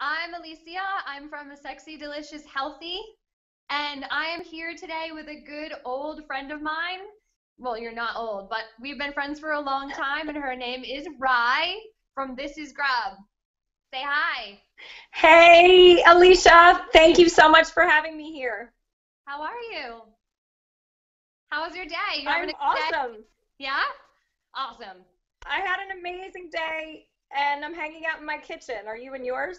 I'm Alicia. I'm from a Sexy Delicious Healthy, and I am here today with a good old friend of mine. Well, you're not old, but we've been friends for a long time, and her name is Rye from This Is Grub. Say hi. Hey, Alicia. Thank you so much for having me here. How are you? How was your day? You I'm awesome. Day? Yeah? Awesome. I had an amazing day and I'm hanging out in my kitchen. Are you in yours?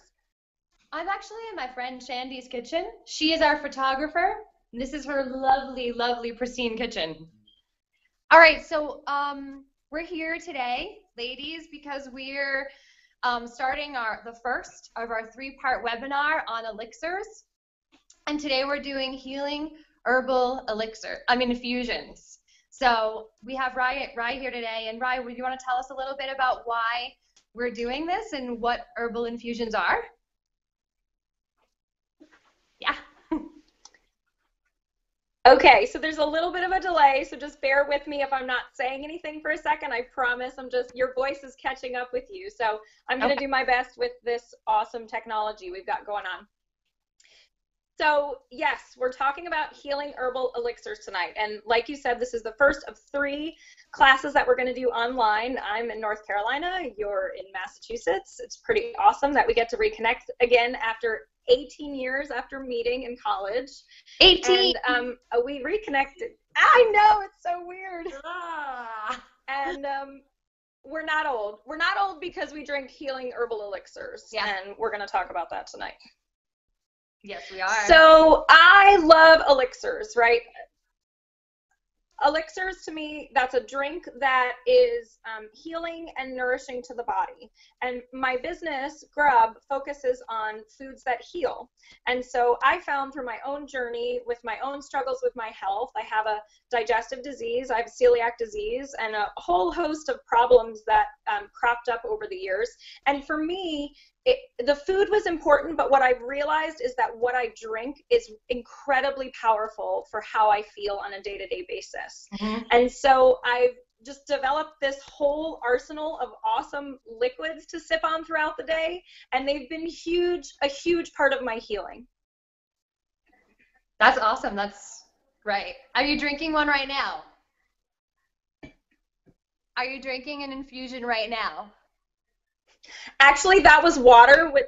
I'm actually in my friend Shandy's kitchen. She is our photographer. This is her lovely, lovely, pristine kitchen. All right, so um, we're here today, ladies, because we're um, starting our the first of our three-part webinar on elixirs. And today we're doing healing herbal elixir, I mean infusions. So we have Rye, Rye here today. And Rye, would you want to tell us a little bit about why we're doing this and what herbal infusions are? Yeah. Okay, so there's a little bit of a delay, so just bear with me if I'm not saying anything for a second. I promise I'm just, your voice is catching up with you. So I'm going to okay. do my best with this awesome technology we've got going on. So, yes, we're talking about healing herbal elixirs tonight. And like you said, this is the first of three classes that we're going to do online. I'm in North Carolina, you're in Massachusetts. It's pretty awesome that we get to reconnect again after 18 years after meeting in college. 18. And um, uh, we reconnected. I know, it's so weird. Ah. And um, we're not old. We're not old because we drink healing herbal elixirs. Yeah. And we're going to talk about that tonight. Yes, we are. So I love elixirs, right? Elixirs to me that's a drink that is um, healing and nourishing to the body. And my business grub focuses on foods that heal. And so i found through my own journey with my own struggles with my health i have a digestive disease i have celiac disease and a whole host of problems that um, cropped up over the years. And for me it, the food was important, but what I've realized is that what I drink is incredibly powerful for how I feel on a day to day basis. Mm-hmm. And so I've just developed this whole arsenal of awesome liquids to sip on throughout the day, and they've been huge, a huge part of my healing. That's awesome. That's right. Are you drinking one right now? Are you drinking an infusion right now? Actually, that was water with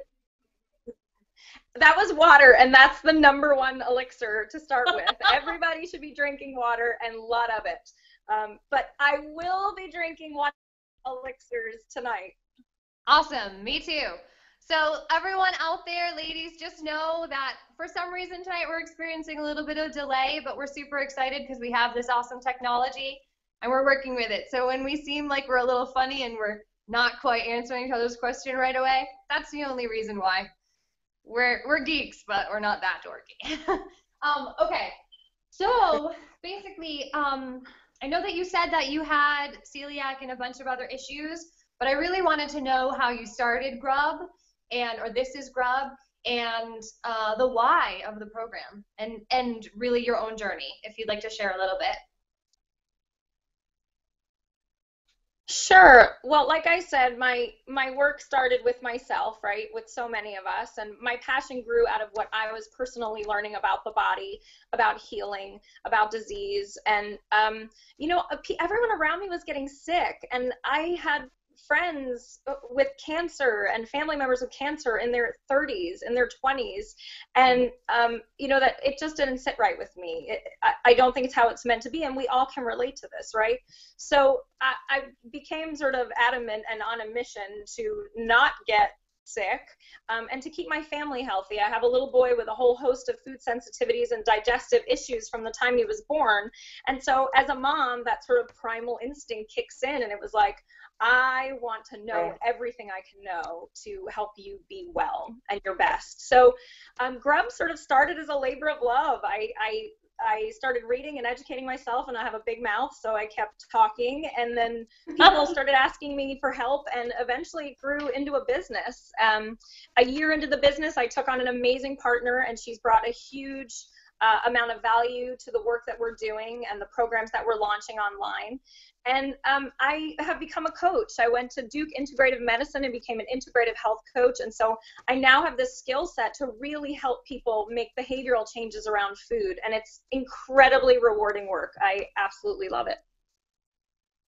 that was water, and that's the number one elixir to start with. Everybody should be drinking water and a lot of it. Um, but I will be drinking one elixirs tonight. Awesome, me too. So everyone out there, ladies, just know that for some reason tonight we're experiencing a little bit of delay, but we're super excited because we have this awesome technology and we're working with it. So when we seem like we're a little funny and we're not quite answering each other's question right away. That's the only reason why. We're we're geeks, but we're not that dorky. um, okay, so basically, um, I know that you said that you had celiac and a bunch of other issues, but I really wanted to know how you started Grub and or this is Grub and uh, the why of the program and and really your own journey, if you'd like to share a little bit. Sure. Well, like I said, my my work started with myself, right? With so many of us, and my passion grew out of what I was personally learning about the body, about healing, about disease, and um, you know, everyone around me was getting sick, and I had friends uh, with cancer and family members with cancer in their 30s in their 20s and um, you know that it just didn't sit right with me it, I, I, don't think it's how it's meant to be and we all can relate to this right so I, I became sort of adamant and on a mission to not get sick um, and to keep my family healthy. I have a little boy with a whole host of food sensitivities and digestive issues from the time he was born. And so, as a mom, that sort of primal instinct kicks in, and it was like, I want to know right. everything I can know to help you be well and your best. So, um, Grub sort of started as a labor of love. I, I I started reading and educating myself, and I have a big mouth, so I kept talking. And then people started asking me for help, and eventually it grew into a business. Um, a year into the business, I took on an amazing partner, and she's brought a huge uh, amount of value to the work that we're doing and the programs that we're launching online. And um, I have become a coach. I went to Duke Integrative Medicine and became an integrative health coach. And so I now have this skill set to really help people make behavioral changes around food. And it's incredibly rewarding work. I absolutely love it.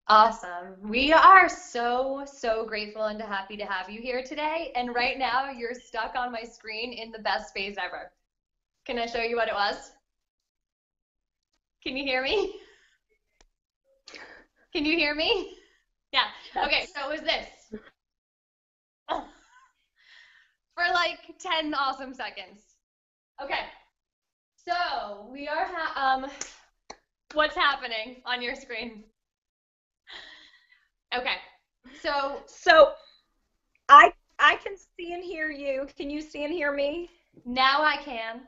Awesome. We are so, so grateful and happy to have you here today. And right now, you're stuck on my screen in the best phase ever. Can I show you what it was? Can you hear me? Can you hear me? Yeah. Okay, so it was this. For like 10 awesome seconds. Okay. So we are, ha- um, what's happening on your screen? Okay. So So I I can see and hear you. Can you see and hear me? now I can.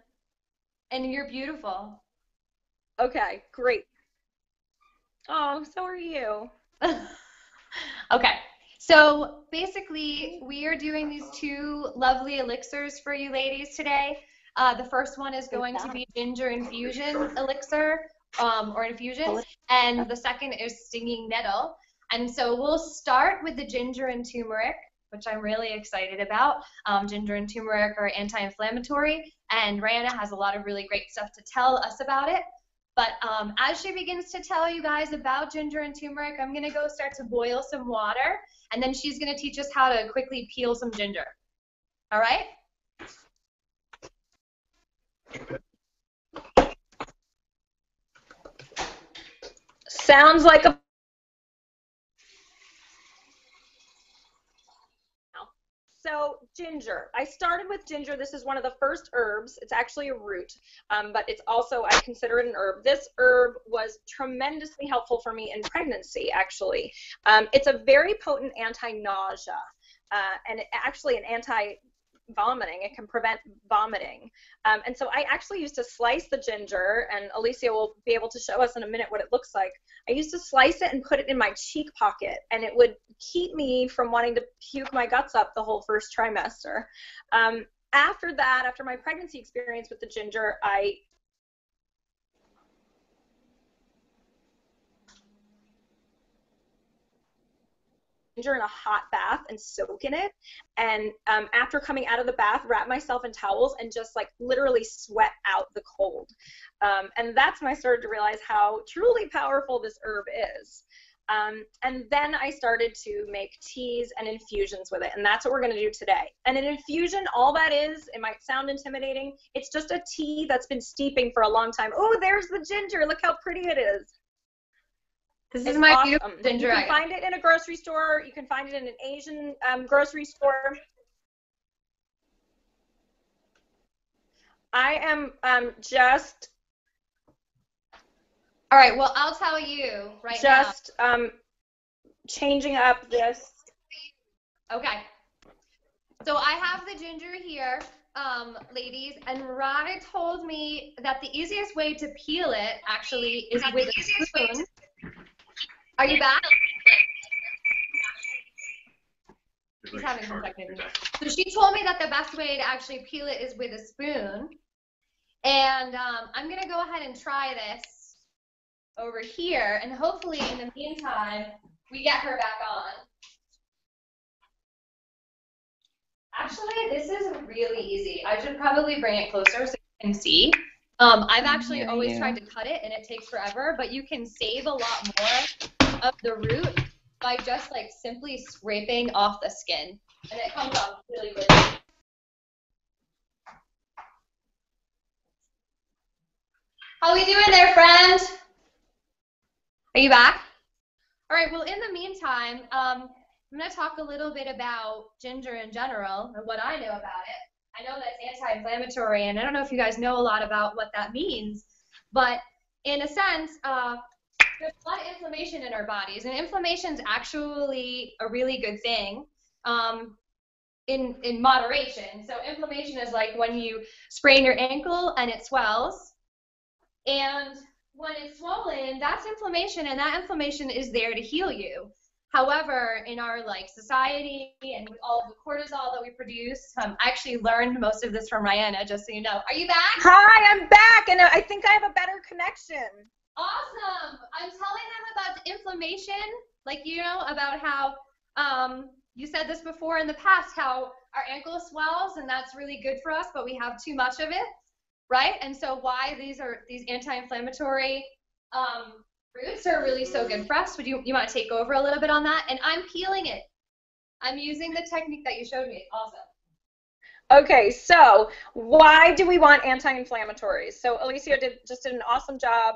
And you're beautiful. Okay, great. Oh, so are you. okay. So basically, we are doing these two lovely elixirs for you ladies today. Uh, the first one is going to be ginger infusion elixir um, or infusion, and the second is stinging nettle. And so we'll start with the ginger and turmeric, which I'm really excited about. Um, ginger and turmeric are anti-inflammatory, and Ryanna has a lot of really great stuff to tell us about it. But um, as she begins to tell you guys about ginger and turmeric, I'm going to go start to boil some water, and then she's going to teach us how to quickly peel some ginger. All right? Sounds like a So ginger. I started with ginger. This is one of the first herbs. It's actually a root, um, but it's also I consider it an herb. This herb was tremendously helpful for me in pregnancy. Actually, um, it's a very potent anti-nausea, uh, and actually an anti vomiting. It can prevent vomiting. Um, and so I actually used to slice the ginger, and Alicia will be able to show us in a minute what it looks like. I used to slice it and put it in my cheek pocket, and it would keep me from wanting to puke my guts up the whole first trimester. Um, after that, after my pregnancy experience with the ginger, I ginger in a hot bath and soak in it. And um, after coming out of the bath, wrap myself in towels and just like literally sweat out the cold. Um, and that's when I started to realize how truly powerful this herb is. Um, and then I started to make teas and infusions with it, and that's what we're going to do today. And an infusion, all that is, it might sound intimidating, it's just a tea that's been steeping for a long time. Oh, there's the ginger. Look how pretty it is. This It's is my awesome. beautiful ginger You can find it in a grocery store. You can find it in an Asian um, grocery store. I am um, just All right, well, I'll tell you right now. just um, changing up this. Okay. So I have the ginger here, um, ladies, and Rye told me that the easiest way to peel it actually is with a spoon. Are you back? She's having some technical. So she told me that the best way to actually peel it is with a spoon. And um, I'm gonna go ahead and try this over here, and hopefully in the meantime we get her back on. Actually, this is really easy. I should probably bring it closer so you can see. Um, I've actually hear always you. tried to cut it, and it takes forever. But you can save a lot more of the root by just like simply scraping off the skin, and it comes off really, really. How are we doing there, friend? Are you back? All right. Well, in the meantime, um, I'm going to talk a little bit about ginger in general and what I know about it. I know that's anti-inflammatory, and I don't know if you guys know a lot about what that means, but in a sense, uh, there's a lot of inflammation in our bodies, and inflammation is actually a really good thing. Um, in, in moderation. So inflammation is like when you sprain your ankle and it swells, and when it's swollen, that's inflammation, and that inflammation is there to heal you. However, in our like society and with all of the cortisol that we produce, um, I actually learned most of this from Ryanna, just so you know. Are you back? Hi, I'm back, and I think I have a better connection. Awesome. I'm telling them about the inflammation, like you know about how um, you said this before in the past, how our ankle swells, and that's really good for us, but we have too much of it, right? And so why these are these anti-inflammatory um, roots are really so good for us. Would you you want to take over a little bit on that? And I'm peeling it. I'm using the technique that you showed me. Awesome. Okay, so why do we want anti-inflammatories? So Alicia did just did an awesome job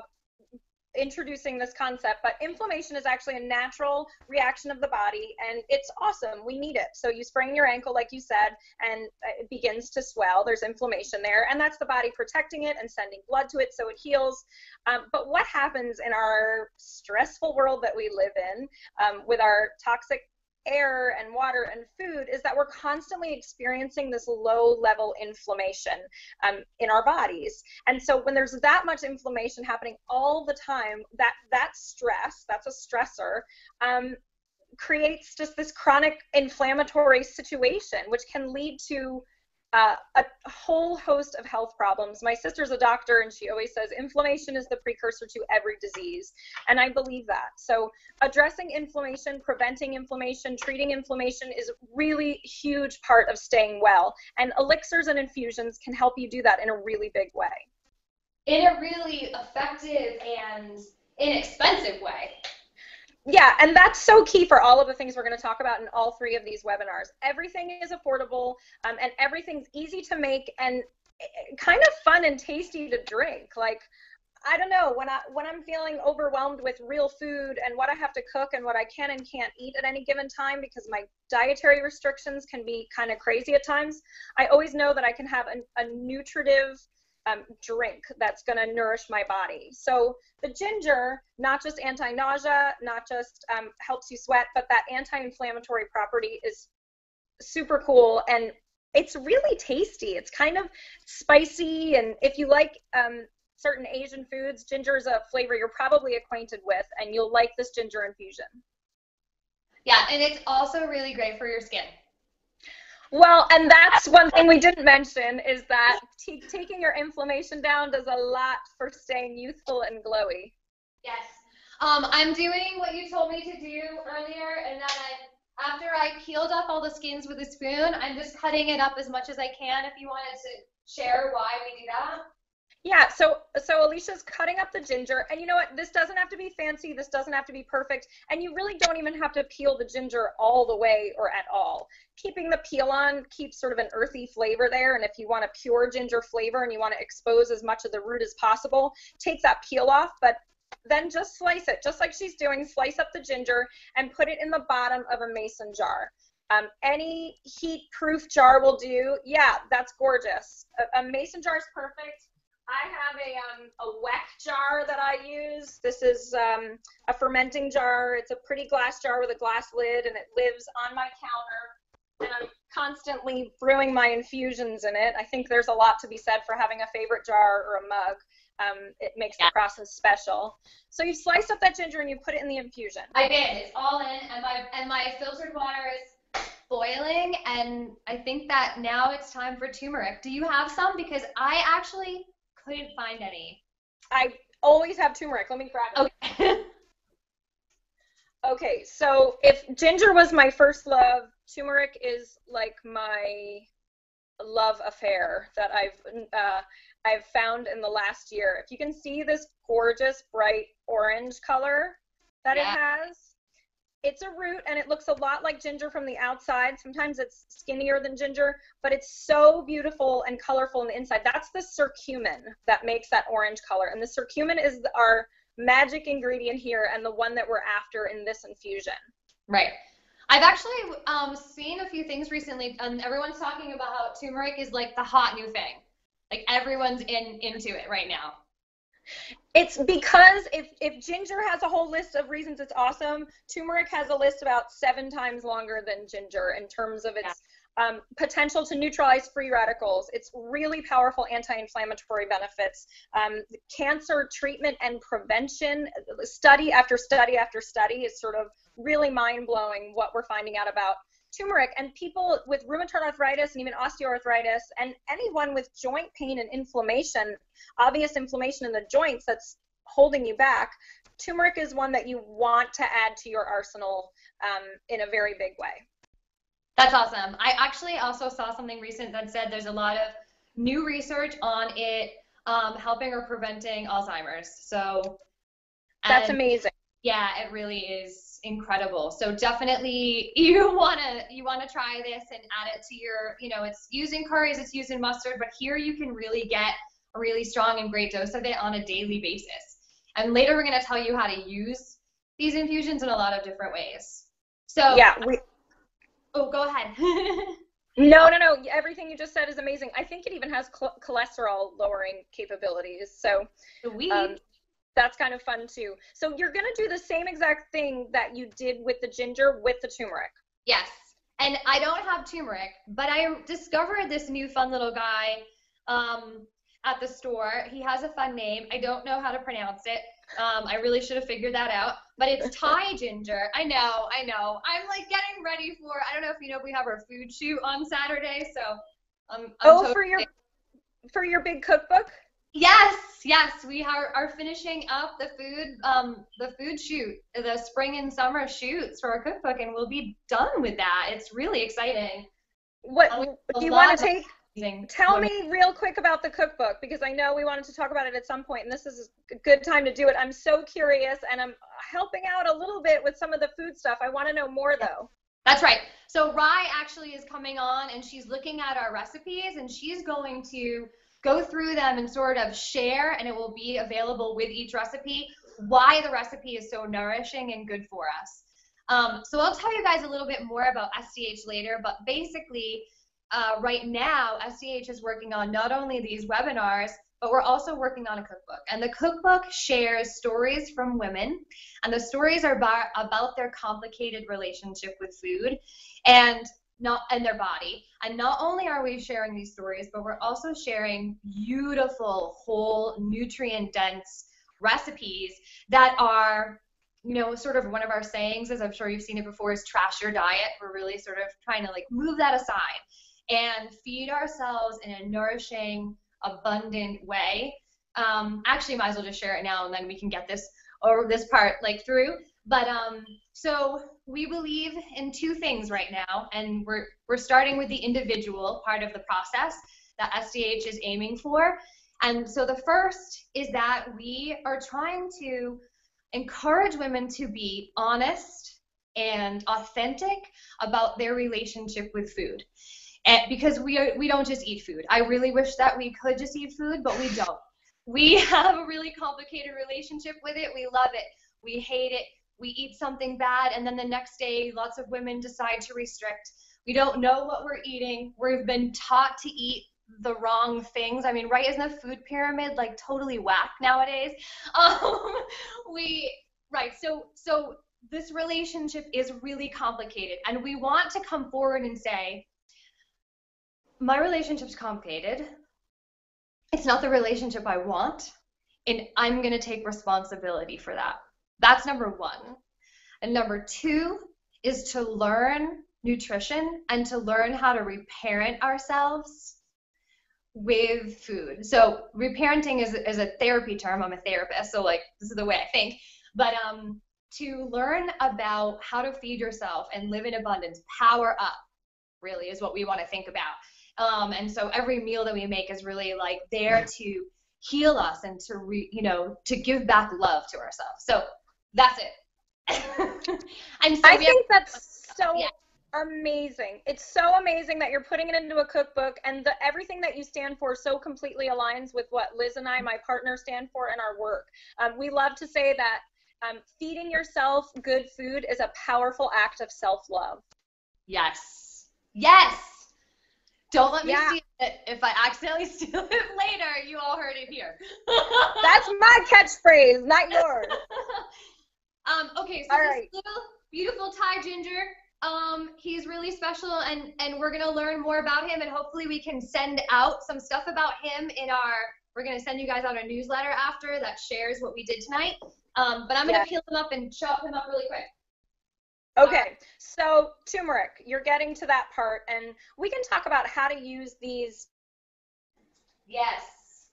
introducing this concept, but inflammation is actually a natural reaction of the body and it's awesome. We need it. So you sprain your ankle, like you said, and it begins to swell. There's inflammation there, and that's the body protecting it and sending blood to it so it heals. Um, but what happens in our stressful world that we live in um, with our toxic air and water and food is that we're constantly experiencing this low level inflammation um, in our bodies. And so when there's that much inflammation happening all the time that that stress that's a stressor um, creates just this chronic inflammatory situation which can lead to uh, a whole host of health problems. My sister's a doctor, and she always says inflammation is the precursor to every disease. And I believe that. So, addressing inflammation, preventing inflammation, treating inflammation is really huge part of staying well. And elixirs and infusions can help you do that in a really big way. In a really effective and inexpensive way yeah, and that's so key for all of the things we're going to talk about in all three of these webinars. Everything is affordable um, and everything's easy to make and eh, kind of fun and tasty to drink. Like, I don't know when I when I'm feeling overwhelmed with real food and what I have to cook and what I can and can't eat at any given time because my dietary restrictions can be kind of crazy at times. I always know that I can have a, a nutritive um, drink that's going to nourish my body. So the ginger, not just anti-nausea, not just um, helps you sweat, but that anti-inflammatory property is super cool and it's really tasty. It's kind of spicy, and if you like um, certain Asian foods, ginger is a flavor you're probably acquainted with, and you'll like this ginger infusion. Yeah, and it's also really great for your skin. Well, and that's one thing we didn't mention is that t- taking your inflammation down does a lot for staying youthful and glowy. Yes. Um, I'm doing what you told me to do earlier, and then I, after I peeled off all the skins with a spoon, I'm just cutting it up as much as I can. If you wanted to share why we do that. Yeah, so so Alicia's cutting up the ginger, and you know what? This doesn't have to be fancy. This doesn't have to be perfect, and you really don't even have to peel the ginger all the way or at all. Keeping the peel on keeps sort of an earthy flavor there, and if you want a pure ginger flavor and you want to expose as much of the root as possible, take that peel off, but then just slice it, just like she's doing. Slice up the ginger and put it in the bottom of a mason jar. Um, any heat-proof jar will do. Yeah, that's gorgeous. A, a mason jar is perfect I have a um, a weck jar that I use. This is um, a fermenting jar. It's a pretty glass jar with a glass lid, and it lives on my counter. And I'm constantly brewing my infusions in it. I think there's a lot to be said for having a favorite jar or a mug. Um, it makes yeah. the process special. So you slice up that ginger and you put it in the infusion. I did. It's all in, and my and my filtered water is boiling. And I think that now it's time for turmeric. Do you have some? Because I actually couldn't find any. I always have turmeric. Let me grab it. Okay. okay, so if ginger was my first love, turmeric is like my love affair that I've uh, I've found in the last year. If you can see this gorgeous bright orange color that yeah. it has, it's a root and it looks a lot like ginger from the outside. Sometimes it's skinnier than ginger, but it's so beautiful and colorful on the inside. That's the curcumin that makes that orange color. And the curcumin is our magic ingredient here and the one that we're after in this infusion. Right. I've actually um, seen a few things recently, and everyone's talking about how turmeric is like the hot new thing. Like everyone's in into it right now. It's because if, if ginger has a whole list of reasons it's awesome, turmeric has a list about seven times longer than ginger in terms of its um, potential to neutralize free radicals. It's really powerful anti-inflammatory benefits. Um, cancer treatment and prevention, study after study after study is sort of really mind-blowing what we're finding out about turmeric and people with rheumatoid arthritis and even osteoarthritis and anyone with joint pain and inflammation obvious inflammation in the joints that's holding you back turmeric is one that you want to add to your arsenal um, in a very big way. That's awesome. I actually also saw something recent that said there's a lot of new research on it um, helping or preventing alzheimer's. So that's amazing. Yeah it really is incredible. So definitely you wanna you wanna try this and add it to your, you know, it's using in curries, it's using mustard, but here you can really get a really strong and great dose of it on a daily basis. And later we're gonna tell you how to use these infusions in a lot of different ways. So yeah, we. Oh, go ahead. no, no, no. Everything you just said is amazing. I think it even has cholesterol lowering capabilities. So. we. Um, that's kind of fun too. So you're gonna do the same exact thing that you did with the ginger with the turmeric. Yes. And I don't have turmeric, but I discovered this new fun little guy um, at the store. He has a fun name. I don't know how to pronounce it. Um, I really should have figured that out. But it's Thai ginger. I know, I know. I'm like getting ready for. I don't know if you know we have our food shoot on Saturday, so I'm. I'm oh, totally for your for your big cookbook. Yes, yes, we are, are finishing up the food um, the food shoot, the spring and summer shoots for our cookbook, and we'll be done with that. It's really exciting. What do you want to take? Tell me real quick about the cookbook because I know we wanted to talk about it at some point, and this is a good time to do it. I'm so curious, and I'm helping out a little bit with some of the food stuff. I want to know more though. That's right. So Rye actually is coming on, and she's looking at our recipes, and she's going to go through them and sort of share, and it will be available with each recipe, why the recipe is so nourishing and good for us. Um, so I'll tell you guys a little bit more about SDH later, but basically, uh, right now, SDH is working on not only these webinars, but we're also working on a cookbook. And the cookbook shares stories from women, and the stories are about, about their complicated relationship with food. And not and their body. And not only are we sharing these stories, but we're also sharing beautiful, whole, nutrient dense recipes that are you know, sort of one of our sayings, as I'm sure you've seen it before, is trash your diet. We're really sort of trying to like move that aside and feed ourselves in a nourishing, abundant way. Um, actually, might as well just share it now, and then we can get this or this part like through. But um, so we believe in two things right now, and we're we're starting with the individual part of the process that SDH is aiming for. And so the first is that we are trying to encourage women to be honest and authentic about their relationship with food. And because we are, we don't just eat food. I really wish that we could just eat food, but we don't. We have a really complicated relationship with it. We love it. We hate it we eat something bad and then the next day lots of women decide to restrict. We don't know what we're eating. We've been taught to eat the wrong things. I mean right isn't the food pyramid like totally whack nowadays. Um, we right so so this relationship is really complicated and we want to come forward and say my relationship's complicated. It's not the relationship i want and i'm going to take responsibility for that that's number one. And number two is to learn nutrition and to learn how to reparent ourselves with food. So reparenting is, is a therapy term. I'm a therapist, so like this is the way I think. But um, to learn about how to feed yourself and live in abundance, power up, really is what we want to think about. Um, and so every meal that we make is really like there to heal us and to re, you know to give back love to ourselves. So that's it. and so I think that's so yeah. amazing. It's so amazing that you're putting it into a cookbook and the, everything that you stand for so completely aligns with what Liz and I, my partner, stand for in our work. Um, we love to say that um, feeding yourself good food is a powerful act of self love. Yes. Yes. Don't let me yeah. see it. If I accidentally steal it later, you all heard it here. That's my catchphrase, not yours. Um, okay, so All this right. little beautiful Thai ginger, Um, he's really special, and and we're gonna learn more about him, and hopefully we can send out some stuff about him in our. We're gonna send you guys out a newsletter after that shares what we did tonight. Um, but I'm gonna Yeah. peel him up and chop him up really quick. Okay, so turmeric, you're getting to that part, and we can talk about how to use these Yes.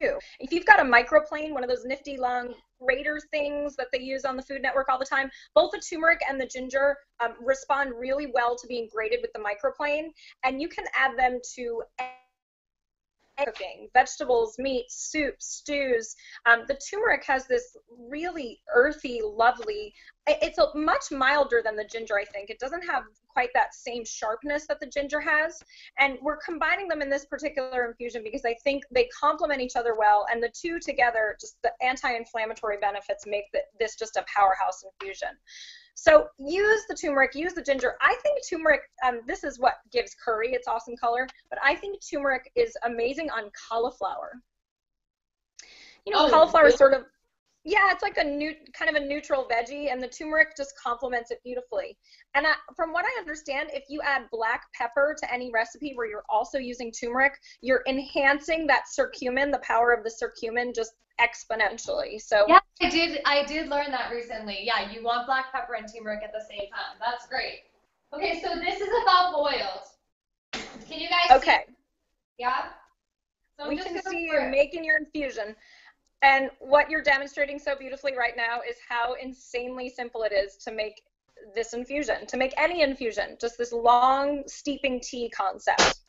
too. If you've got a microplane, one of those nifty long grater things that they use on the Food Network all the time, both the turmeric and the ginger um, respond really well to being grated with the microplane, and you can add them to cooking, vegetables, meat, soups, stews. Um, the turmeric has this really earthy, lovely. It's a much milder than the ginger, I think. It doesn't have quite that same sharpness that the ginger has, and we're combining them in this particular infusion because I think they complement each other well, and the two together, just the anti-inflammatory benefits make the, this just a powerhouse infusion. So use the turmeric, use the ginger. I think turmeric, um, this is what gives curry its awesome color, but I think turmeric is amazing on cauliflower. You know, Oh, cauliflower is sort of, yeah, it's like a new kind of a neutral veggie, and the turmeric just complements it beautifully. And I, from what I understand, if you add black pepper to any recipe where you're also using turmeric, you're enhancing that curcumin, the power of the curcumin, just exponentially. So Yeah, I did. I did learn that recently. Yeah, you want black pepper and turmeric at the same time. That's great. Okay, so this is about boiled. Can you guys see? okay. Yeah. So we just can see you making your infusion. And what you're demonstrating so beautifully right now is how insanely simple it is to make this infusion, to make any infusion, just this long steeping tea concept.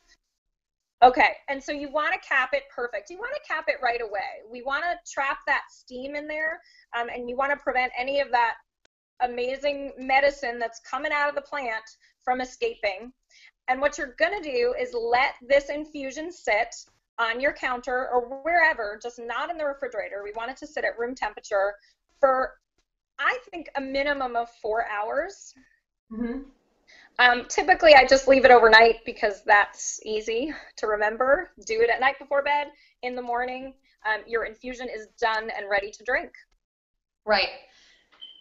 Okay, and so you want to cap it perfect. You want to cap it right away. We want to trap that steam in there, um, and you want to prevent any of that amazing medicine that's coming out of the plant from escaping. And what you're going to do is let this infusion sit on your counter or wherever, just not in the refrigerator. We want it to sit at room temperature for, I think, a minimum of four hours. Mhm. Um, typically, I just leave it overnight because that's easy to remember. Do it at night before bed. In the morning, um, your infusion is done and ready to drink. Right.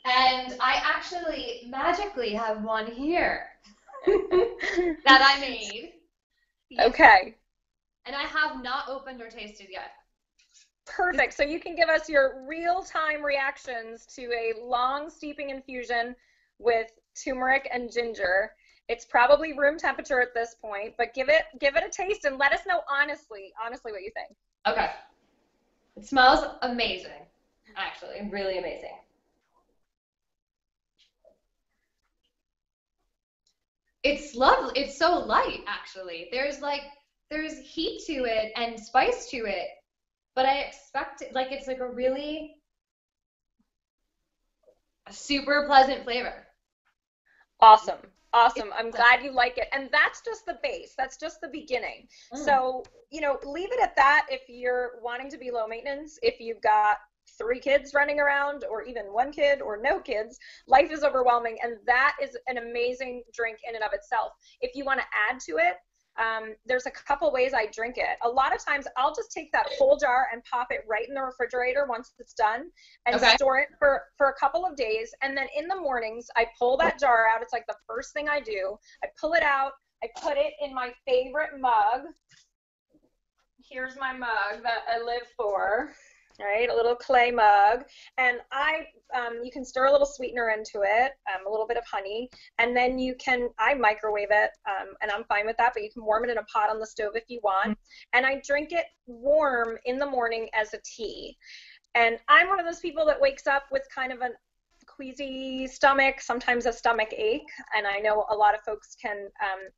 And I actually magically have one here that I made. okay, And I have not opened or tasted yet. perfect. So you can give us your real-time reactions to a long steeping infusion with turmeric and ginger. It's probably room temperature at this point, but give it give it a taste and let us know honestly, honestly what you think. Okay. It smells amazing. Actually, really amazing. It's lovely. It's so light, actually. There's like there's heat to it and spice to it, but I expect it like it's like a really super pleasant flavor. Awesome. Awesome. I'm glad you like it. And that's just the base. That's just the beginning. Mm. So, you know, leave it at that if you're wanting to be low maintenance. If you've got three kids running around, or even one kid, or no kids, life is overwhelming. And that is an amazing drink in and of itself. If you want to add to it, um, there's a couple ways I drink it. A lot of times I'll just take that whole jar and pop it right in the refrigerator once it's done and Okay. store it for, for a couple of days. And then in the mornings, I pull that jar out. It's like the first thing I do. I pull it out, I put it in my favorite mug. Here's my mug that I live for. Right, a little clay mug, and I, um, you can stir a little sweetener into it, um, a little bit of honey, and then you can, I microwave it, um, and I'm fine with that, but you can warm it in a pot on the stove if you want, and I drink it warm in the morning as a tea. And I'm one of those people that wakes up with kind of a queasy stomach, sometimes a stomach ache, and I know a lot of folks can um,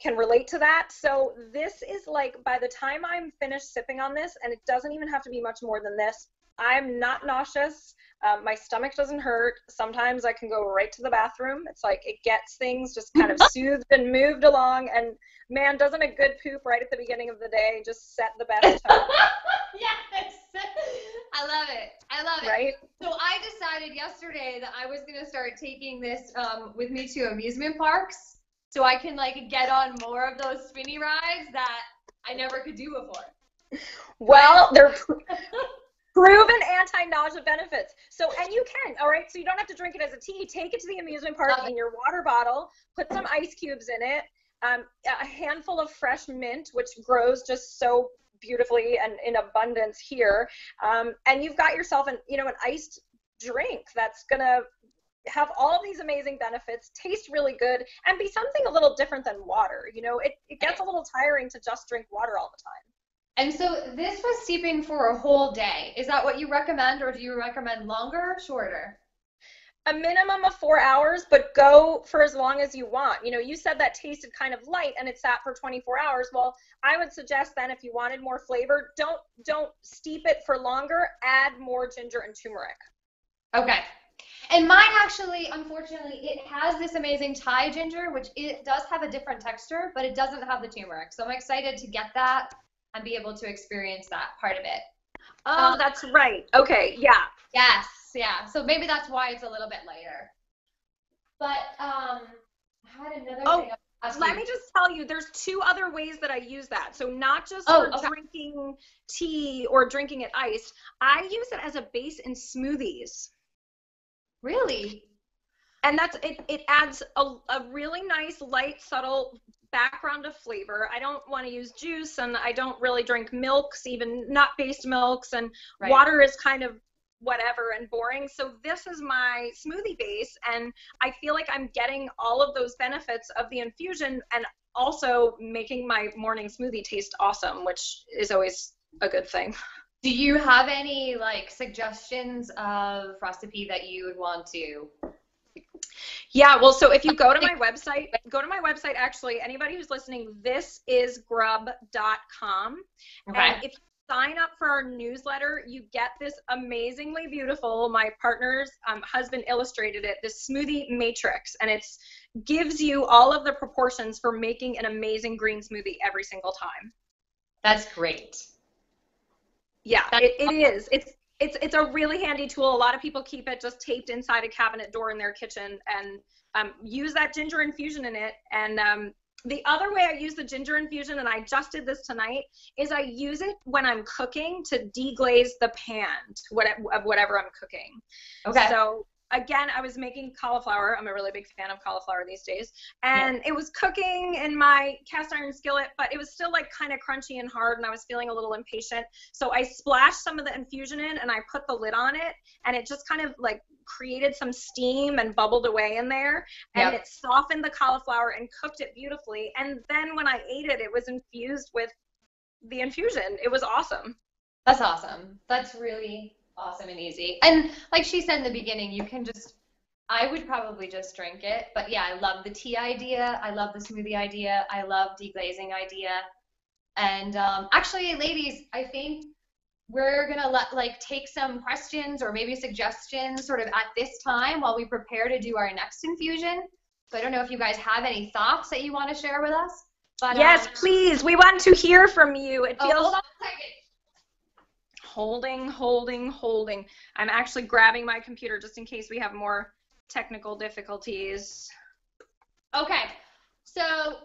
can relate to that. So this is like by the time I'm finished sipping on this, and it doesn't even have to be much more than this. I'm not nauseous. Um, my stomach doesn't hurt. Sometimes I can go right to the bathroom. It's like it gets things just kind of soothed and moved along. And man, doesn't a good poop right at the beginning of the day just set the best tone, yes. I love it. I love it. right? So I decided yesterday that I was gonna start taking this um, with me to amusement parks, so I can like get on more of those spinny rides that I never could do before. Well, they're proven anti-nausea benefits. So, and you can, all right. So you don't have to drink it as a tea. Take it to the amusement park in your water bottle. Put some ice cubes in it. Um, a handful of fresh mint, which grows just so beautifully and in abundance here. Um, and you've got yourself an, you know, an iced drink that's gonna have all these amazing benefits, taste really good, and be something a little different than water. You know, it, it gets a little tiring to just drink water all the time. And so this was steeping for a whole day. Is that what you recommend, or do you recommend longer or shorter? A minimum of four hours, but go for as long as you want. You know, you said that tasted kind of light and it sat for 24 hours. Well, I would suggest then if you wanted more flavor, don't don't steep it for longer. Add more ginger and turmeric. Okay. And mine actually, unfortunately, it has this amazing Thai ginger, which it does have a different texture, but it doesn't have the turmeric. So I'm excited to get that and be able to experience that part of it. Oh, um, that's right. Okay, yeah. Yes, yeah. So maybe that's why it's a little bit lighter. But um, I had another oh. thing. Let me just tell you, there's two other ways that I use that. So not just oh, for okay. drinking tea or drinking it iced. I use it as a base in smoothies. Really? And that's it. It adds a, a really nice, light, subtle background of flavor. I don't want to use juice and I don't really drink milks, even nut based milks, and right. water is kind of whatever and boring. So this is my smoothie base and I feel like I'm getting all of those benefits of the infusion and also making my morning smoothie taste awesome, which is always a good thing. Do you have any like suggestions of recipe that you would want to yeah, well, so if you go to my website, go to my website. Actually, anybody who's listening, this is grub.com. Okay. And if you sign up for our newsletter, you get this amazingly beautiful. My partner's um, husband illustrated it. This smoothie matrix, and it gives you all of the proportions for making an amazing green smoothie every single time. That's great. Yeah, it, it is. It's it's it's a really handy tool. A lot of people keep it just taped inside a cabinet door in their kitchen and um, use that ginger infusion in it. And um, the other way I use the ginger infusion, and I just did this tonight, is I use it when I'm cooking to deglaze the pan of whatever I'm cooking. Okay. So again, I was making cauliflower. I'm a really big fan of cauliflower these days. And yeah. it was cooking in my cast iron skillet, but it was still like kind of crunchy and hard, and I was feeling a little impatient. So I splashed some of the infusion in and I put the lid on it, and it just kind of like created some steam and bubbled away in there. And yep. it softened the cauliflower and cooked it beautifully. And then when I ate it, it was infused with the infusion. It was awesome. That's awesome. That's really awesome and easy. And like she said in the beginning, you can just I would probably just drink it. But yeah, I love the tea idea. I love the smoothie idea. I love deglazing idea. And um, actually, ladies, I think we're gonna let like take some questions or maybe suggestions sort of at this time while we prepare to do our next infusion. So I don't know if you guys have any thoughts that you want to share with us. But yes, um, please. We want to hear from you. It oh, feels. Hold on a second holding, holding, holding. I'm actually grabbing my computer just in case we have more technical difficulties. Okay, so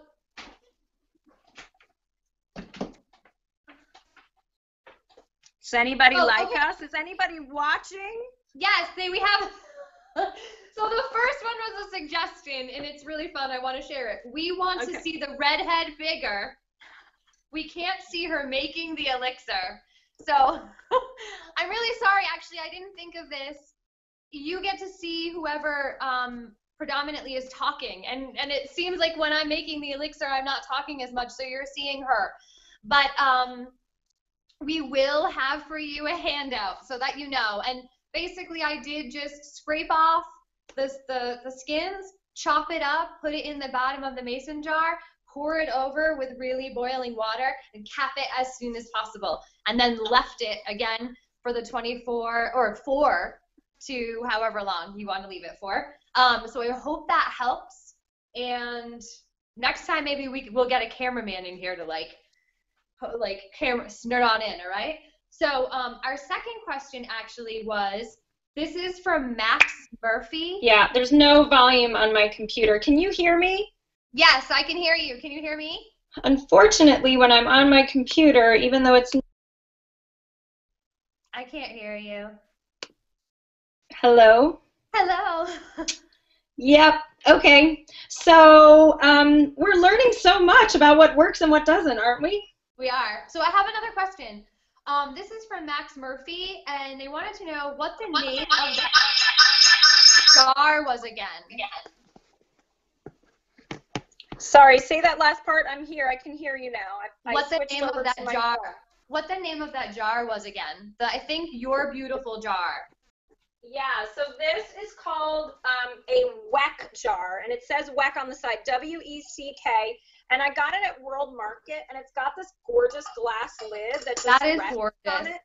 Does anybody oh, like okay. us? Is anybody watching? Yes, they, we have. so the first one was a suggestion, and it's really fun. I want to share it. We want okay. to see the redhead figure. We can't see her making the elixir. So I'm really sorry. Actually, I didn't think of this. You get to see whoever um, predominantly is talking, and and it seems like when I'm making the elixir, I'm not talking as much. So you're seeing her, but um, we will have for you a handout so that you know. And basically, I did just scrape off the the, the skins, chop it up, put it in the bottom of the mason jar, pour it over with really boiling water and cap it as soon as possible. And then left it again for the 24 or four to however long you want to leave it for. Um, so I hope that helps. And next time maybe we we'll get a cameraman in here to like like camera snort on in, all right? So um, our second question actually was this is from Max Murphy. Yeah, there's no volume on my computer. Can you hear me? Yes, I can hear you. Can you hear me? Unfortunately, when I'm on my computer, even though it's I can't hear you. Hello. Hello. Yep. Okay. So um, we're learning so much about what works and what doesn't, aren't we? We are. So I have another question. Um, this is from Max Murphy, and they wanted to know what the name of that jar was again. Sorry, say that last part. I'm here. I can hear you now. I, What I the name of that jar? What the name of that jar was again? The I think your beautiful jar. Yeah, so this is called um, a WECK jar, and it says WECK on the side, W E C K. And I got it at World Market, and it's got this gorgeous glass lid that just That is rests gorgeous. on it.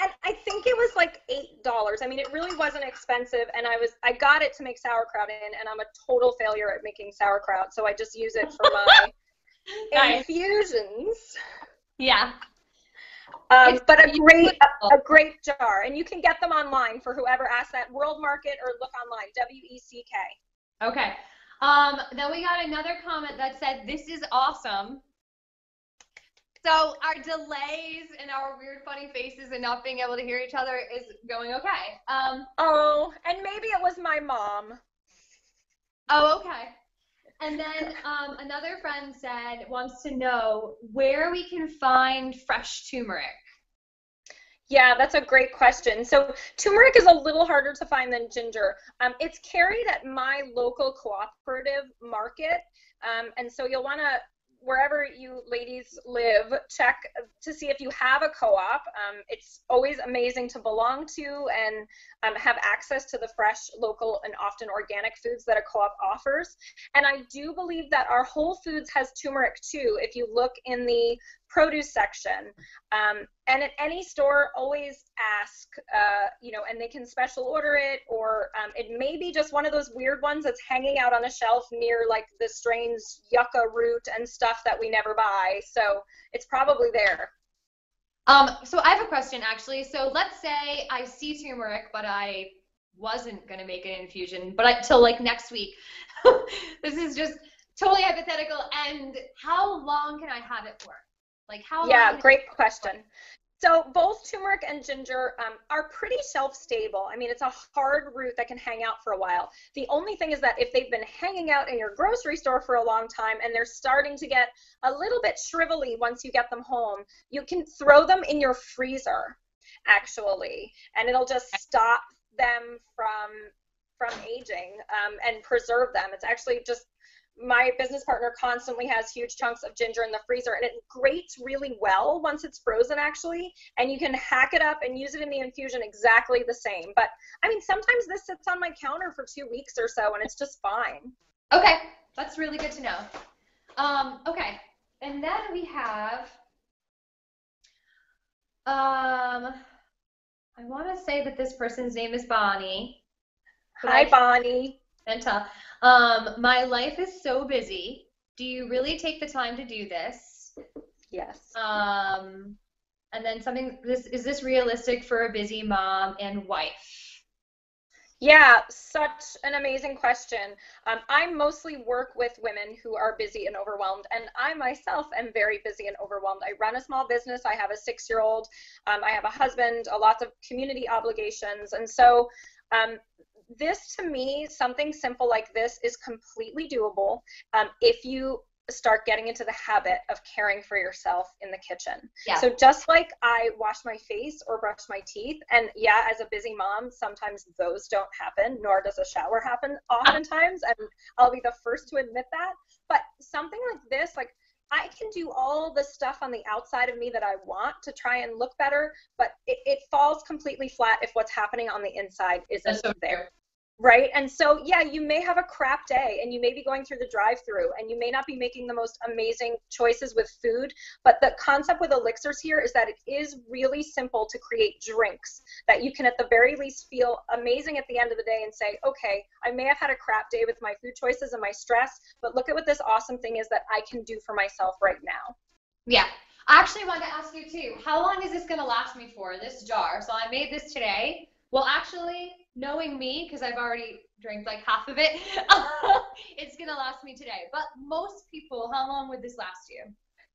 And I think it was like eight dollars. I mean, it really wasn't expensive, and I was I got it to make sauerkraut in, and I'm a total failure at making sauerkraut, so I just use it for my Nice. infusions. Yeah. Um, but a great, a, a great jar, and you can get them online for whoever asks that World Market or look online. W E C K. Okay. Um, then we got another comment that said, "This is awesome." So our delays and our weird, funny faces and not being able to hear each other is going okay. Um, Oh, and maybe it was my mom. oh, okay. And then um, another friend said wants to know where we can find fresh turmeric. Yeah, that's a great question. So turmeric is a little harder to find than ginger. Um, it's carried at my local cooperative market, um, and so you'll want to wherever you ladies live, check to see if you have a co-op. Um, it's always amazing to belong to and um, have access to the fresh, local, and often organic foods that a co-op offers. And I do believe that our Whole Foods has turmeric too. If you look in the produce section, um, and at any store, always ask, uh, you know, and they can special order it, or um, it may be just one of those weird ones that's hanging out on a shelf near like the strange yucca root and stuff that we never buy. So it's probably there. Um, so I have a question actually. So let's say I see turmeric, but I wasn't gonna make an infusion, but until like next week. this is just totally hypothetical. And how long can I have it for? Like how? Yeah, great question. So both turmeric and ginger um, are pretty shelf-stable. I mean, it's a hard root that can hang out for a while. The only thing is that if they've been hanging out in your grocery store for a long time and they're starting to get a little bit shrivelly once you get them home, you can throw them in your freezer, actually, and it'll just stop them from from aging um, and preserve them. It's actually just my business partner constantly has huge chunks of ginger in the freezer and it grates really well once it's frozen actually and you can hack it up and use it in the infusion exactly the same but i mean sometimes this sits on my counter for two weeks or so and it's just fine Okay, that's really good to know. Um, okay, and then we have. Um, I want to say that this person's name is Bonnie. hi I bonnie can't tell. Um, my life is so busy. Do you really take the time to do this? yes Um, and then something. This is this realistic for a busy mom and wife? Yeah, such an amazing question. Um, I mostly work with women who are busy and overwhelmed, and I myself am very busy and overwhelmed. I run a small business, I have a six year old, um, I have a husband, a lots of community obligations, and so um, this to me, something simple like this is completely doable um, if you start getting into the habit of caring for yourself in the kitchen. Yeah. So just like I wash my face or brush my teeth, and yeah, as a busy mom, sometimes those don't happen, nor does a shower happen oftentimes, and I'll be the first to admit that. But something like this, like I can do all the stuff on the outside of me that I want to try and look better, but it, it falls completely flat if what's happening on the inside isn't so there right? And so, yeah, you may have a crap day and you may be going through the drive through and you may not be making the most amazing choices with food. But the concept with elixirs here is that it is really simple to create drinks that you can, at the very least, feel amazing at the end of the day and say, okay, I may have had a crap day with my food choices and my stress, but look at what this awesome thing is that I can do for myself right now. Yeah. I actually wanted to ask you too, how long is this going to last me for, this jar? So I made this today. Well, actually, knowing me, because I've already drank like half of it, it's going to last me today. But most people, how long would this last you?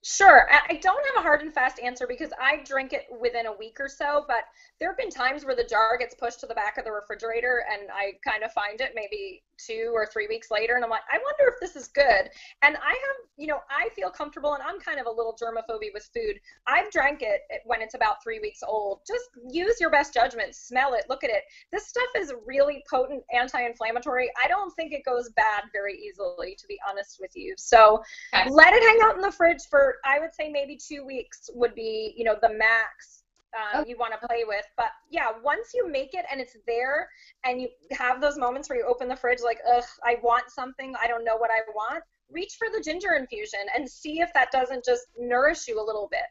Sure. I don't have a hard and fast answer because I drink it within a week or so, but there have been times where the jar gets pushed to the back of the refrigerator and I kind of find it maybe two or three weeks later and I'm like, I wonder if this is good. And I have, you know, I feel comfortable and I'm kind of a little germophobic with food. I've drank it when it's about three weeks old. Just use your best judgment, smell it, look at it. This stuff is really potent anti-inflammatory. I don't think it goes bad very easily, to be honest with you. So okay. let it hang out in the fridge for, I would say maybe two weeks would be, you know, the max um, okay. you want to play with. But yeah, once you make it and it's there and you have those moments where you open the fridge like, ugh, I want something, I don't know what I want, reach for the ginger infusion and see if that doesn't just nourish you a little bit.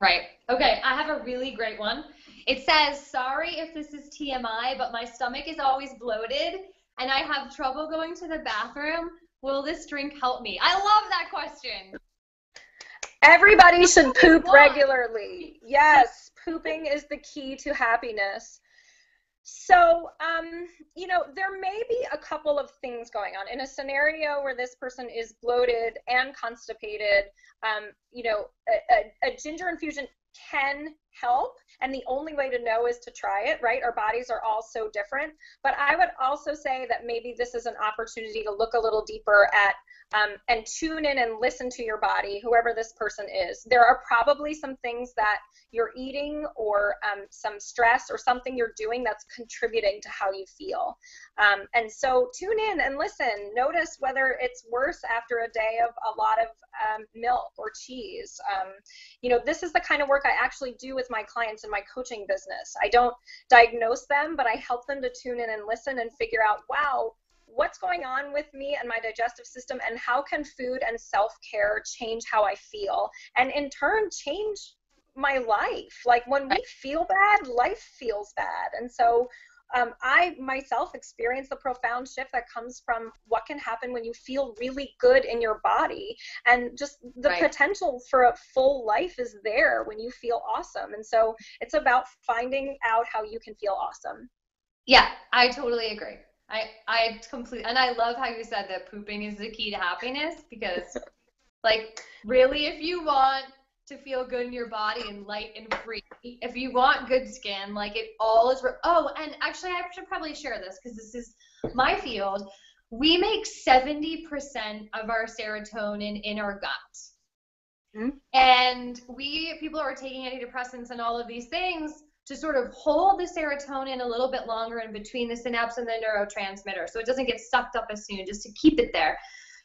Right. Okay, I have a really great one. It says, sorry if this is TMI, but my stomach is always bloated and I have trouble going to the bathroom. Will this drink help me? I love that question. Everybody should poop regularly. Yes, pooping is the key to happiness. So, um, you know, there may be a couple of things going on. In a scenario where this person is bloated and constipated, um, you know, a, a, a ginger infusion can help and the only way to know is to try it right our bodies are all so different but i would also say that maybe this is an opportunity to look a little deeper at um, and tune in and listen to your body, whoever this person is. There are probably some things that you're eating or um, some stress or something you're doing that's contributing to how you feel. Um, and so tune in and listen. Notice whether it's worse after a day of a lot of um, milk or cheese. Um, you know, this is the kind of work I actually do with my clients in my coaching business. I don't diagnose them, but I help them to tune in and listen and figure out, wow, what's going on with me and my digestive system and how can food and self-care change how I feel and in turn change my life. Like when we feel bad, life feels bad. And so um, I myself experienced the profound shift that comes from what can happen when you feel really good in your body. And just the right. potential for a full life is there when you feel awesome. And so it's about finding out how you can feel awesome. Yeah, I totally agree. I I completely and I love how you said that pooping is the key to happiness because like really if you want to feel good in your body and light and free if you want good skin like it all is re- oh and actually I should probably share this because this is my field we make 70% of our serotonin in our gut mm-hmm. and we people are taking antidepressants and all of these things to sort of hold the serotonin a little bit longer in between the synapse and the neurotransmitter so it doesn't get sucked up as soon, just to keep it there.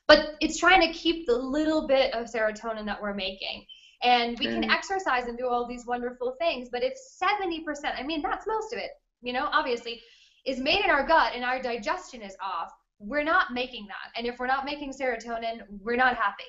But it's trying to keep the little bit of serotonin that we're making. And we can mm. exercise and do all these wonderful things, but if 70%, I mean, that's most of it, you know, obviously, is made in our gut and our digestion is off, we're not making that. And if we're not making serotonin, we're not happy.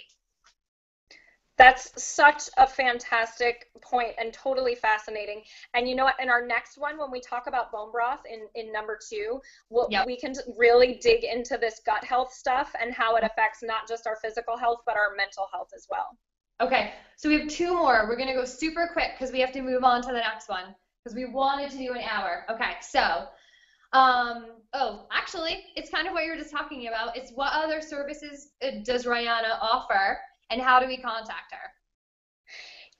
That's such a fantastic point and totally fascinating. And you know what? In our next one, when we talk about bone broth in, in number two, we'll, yep. we can really dig into this gut health stuff and how it affects not just our physical health, but our mental health as well. Okay, so we have two more. We're going to go super quick because we have to move on to the next one because we wanted to do an hour. Okay, so, um, oh, actually, it's kind of what you were just talking about. It's what other services uh, does Ryanna offer? And how do we contact her?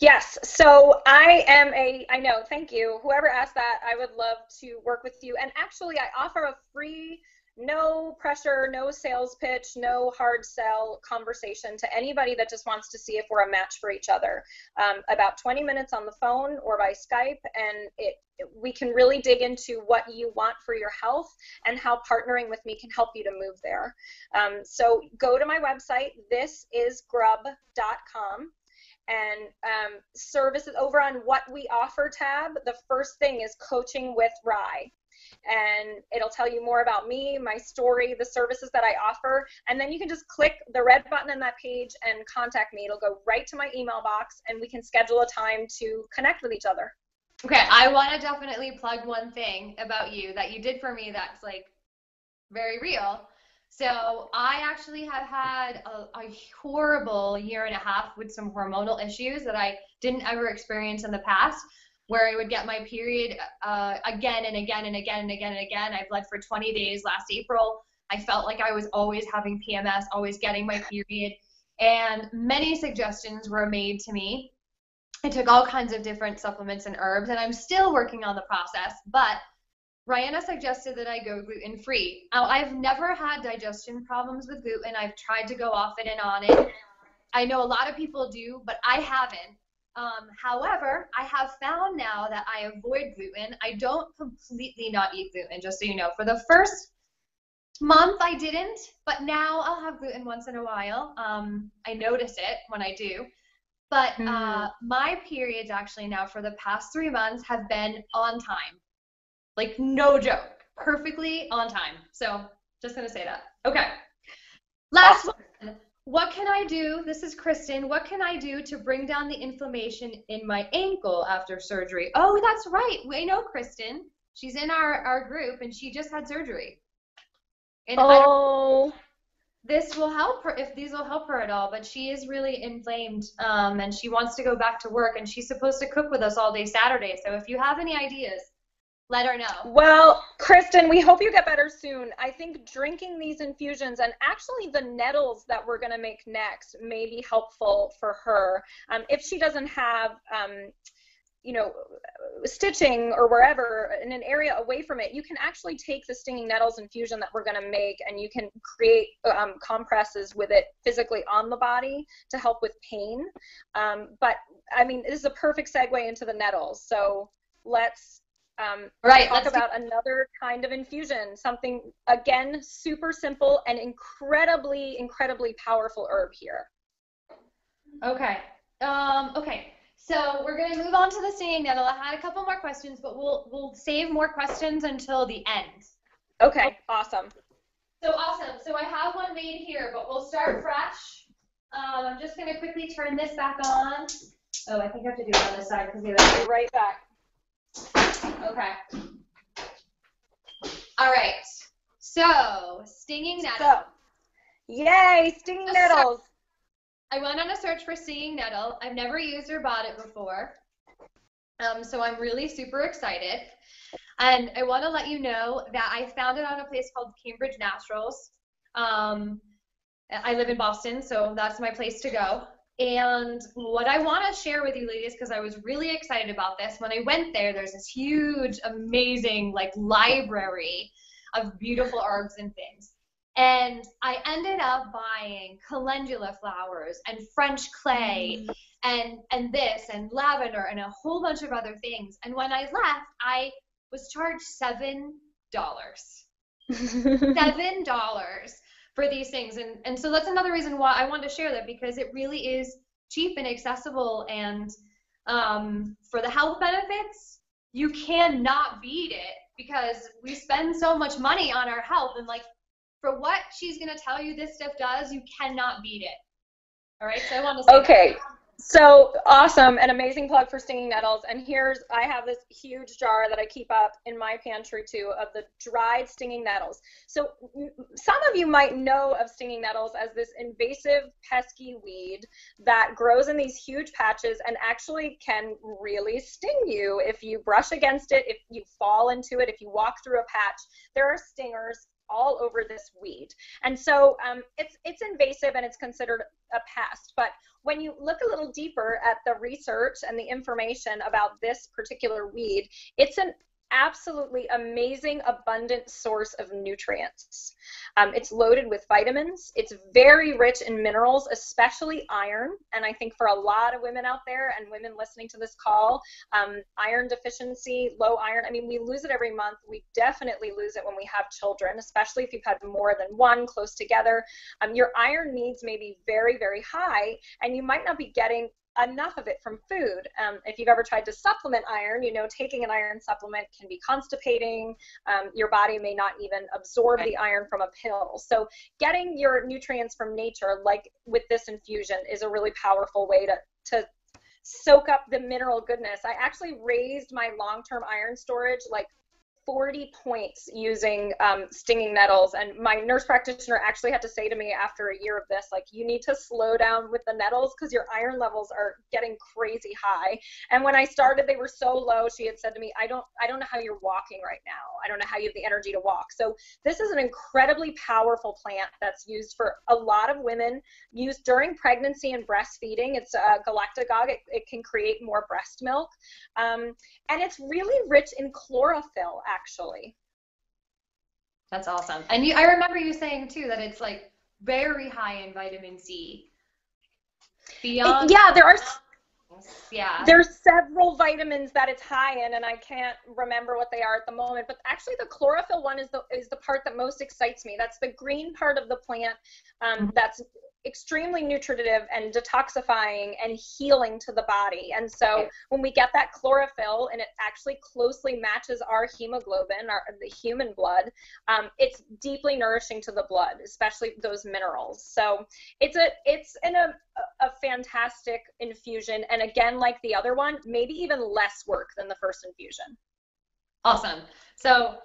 Yes, so I am a, I know, thank you. Whoever asked that, I would love to work with you. And actually, I offer a free, no pressure, no sales pitch, no hard sell conversation to anybody that just wants to see if we're a match for each other. Um, about 20 minutes on the phone or by Skype, and it, we can really dig into what you want for your health and how partnering with me can help you to move there. Um, so go to my website, thisisgrub.com, and um, services over on what we offer tab. The first thing is coaching with Rye. And it'll tell you more about me, my story, the services that I offer. And then you can just click the red button on that page and contact me. It'll go right to my email box, and we can schedule a time to connect with each other. Okay, I want to definitely plug one thing about you that you did for me that's like very real. So I actually have had a, a, horrible year and a half with some hormonal issues that I didn't ever experience in the past, where I would get my period uh, again and again and again and again and again. I bled for 20 days last April. I felt like I was always having PMS, always getting my period. and many suggestions were made to me. I took all kinds of different supplements and herbs, and I'm still working on the process, but Ryanna suggested that I go gluten free. Now, I've never had digestion problems with gluten. I've tried to go off it and on it. I know a lot of people do, but I haven't. Um, however, I have found now that I avoid gluten. I don't completely not eat gluten, just so you know. For the first month, I didn't, but now I'll have gluten once in a while. Um, I notice it when I do. But uh, mm. my periods actually now for the past three months have been on time. Like, no joke. Perfectly on time. So, just going to say that. Okay. Last one. What can I do? This is Kristen. What can I do to bring down the inflammation in my ankle after surgery? Oh, that's right. We know Kristen. She's in our, our group and she just had surgery. And oh. this will help her if these will help her at all, but she is really inflamed um, and she wants to go back to work and she's supposed to cook with us all day Saturday. So if you have any ideas, let her know. Well, Kristen, we hope you get better soon. I think drinking these infusions and actually the nettles that we're going to make next may be helpful for her. Um, if she doesn't have, um, you know, stitching or wherever in an area away from it, you can actually take the stinging nettles infusion that we're going to make and you can create um, compresses with it physically on the body to help with pain. Um, but I mean, this is a perfect segue into the nettles. So let's um, right. Talk about do- another kind of infusion, something again super simple and incredibly, incredibly powerful herb here. Okay. Um, okay. So we're gonna move on to the stinging nettle. I had a couple more questions, but we'll we'll save more questions until the end. Okay. Awesome. So awesome. So I have one made here, but we'll start fresh. Um, I'm just gonna quickly turn this back on. Oh, I think I have to do it on this side because the other. Right back. Okay. All right. So, stinging nettle. So, yay, stinging nettles. I went on a search for stinging nettle. I've never used or bought it before. Um, so I'm really super excited. And I want to let you know that I found it on a place called Cambridge Naturals. Um, I live in Boston, so that's my place to go. And what I want to share with you ladies, because I was really excited about this, when I went there, there's this huge, amazing, like, library of beautiful herbs and things. And I ended up buying calendula flowers and French clay mm. and, and this and lavender and a whole bunch of other things. And when I left, I was charged $7. $7 for these things. And, and so that's another reason why I wanted to share that because it really is cheap and accessible. And um, for the health benefits, you cannot beat it because we spend so much money on our health. And like for what she's going to tell you this stuff does, you cannot beat it. All right, so I want to say Okay. That. So awesome, an amazing plug for stinging nettles. And here's, I have this huge jar that I keep up in my pantry too of the dried stinging nettles. So some of you might know of stinging nettles as this invasive, pesky weed that grows in these huge patches and actually can really sting you if you brush against it, if you fall into it, if you walk through a patch. There are stingers all over this weed. And so um, it's, it's invasive and it's considered a pest. But when you look a little deeper at the research and the information about this particular weed, it's an absolutely amazing, abundant source of nutrients. Um, it's loaded with vitamins. It's very rich in minerals, especially iron. And I think for a lot of women out there and women listening to this call, um, iron deficiency, low iron, I mean, we lose it every month. We definitely lose it when we have children, especially if you've had more than one close together. Um, your iron needs may be very, very high, and you might not be getting enough of it from food. Um, if you've ever tried to supplement iron, you know taking an iron supplement can be constipating. Um, your body may not even absorb the iron from a pill. So getting your nutrients from nature, like with this infusion, is a really powerful way to, to soak up the mineral goodness. I actually raised my long-term iron storage like 40 points using um, stinging nettles. And my nurse practitioner actually had to say to me after a year of this, like, you need to slow down with the nettles because your iron levels are getting crazy high. And when I started, they were so low. She had said to me, I don't, I don't know how you're walking right now. I don't know how you have the energy to walk. So this is an incredibly powerful plant that's used for a lot of women, used during pregnancy and breastfeeding. It's a galactagogue. It, it can create more breast milk. Um, and it's really rich in chlorophyll, actually. That's awesome. And you, I remember you saying too that it's like very high in vitamin C. Beyond. It, yeah, there are. Yeah. There's several vitamins that it's high in, and I can't remember what they are at the moment. But actually, the chlorophyll one is the is the part that most excites me. That's the green part of the plant. Um, mm-hmm. That's extremely nutritive and detoxifying and healing to the body. And so when we get that chlorophyll and it actually closely matches our hemoglobin, our the human blood, um, it's deeply nourishing to the blood, especially those minerals. So it's a it's in a a fantastic infusion and again like the other one, maybe even less work than the first infusion. Awesome. So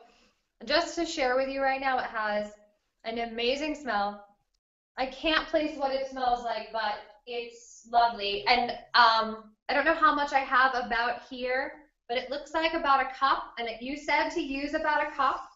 just to share with you right now, it has an amazing smell I can't place what it smells like, but it's lovely. And um, I don't know how much I have about here, but it looks like about a cup. And you said to use about a cup.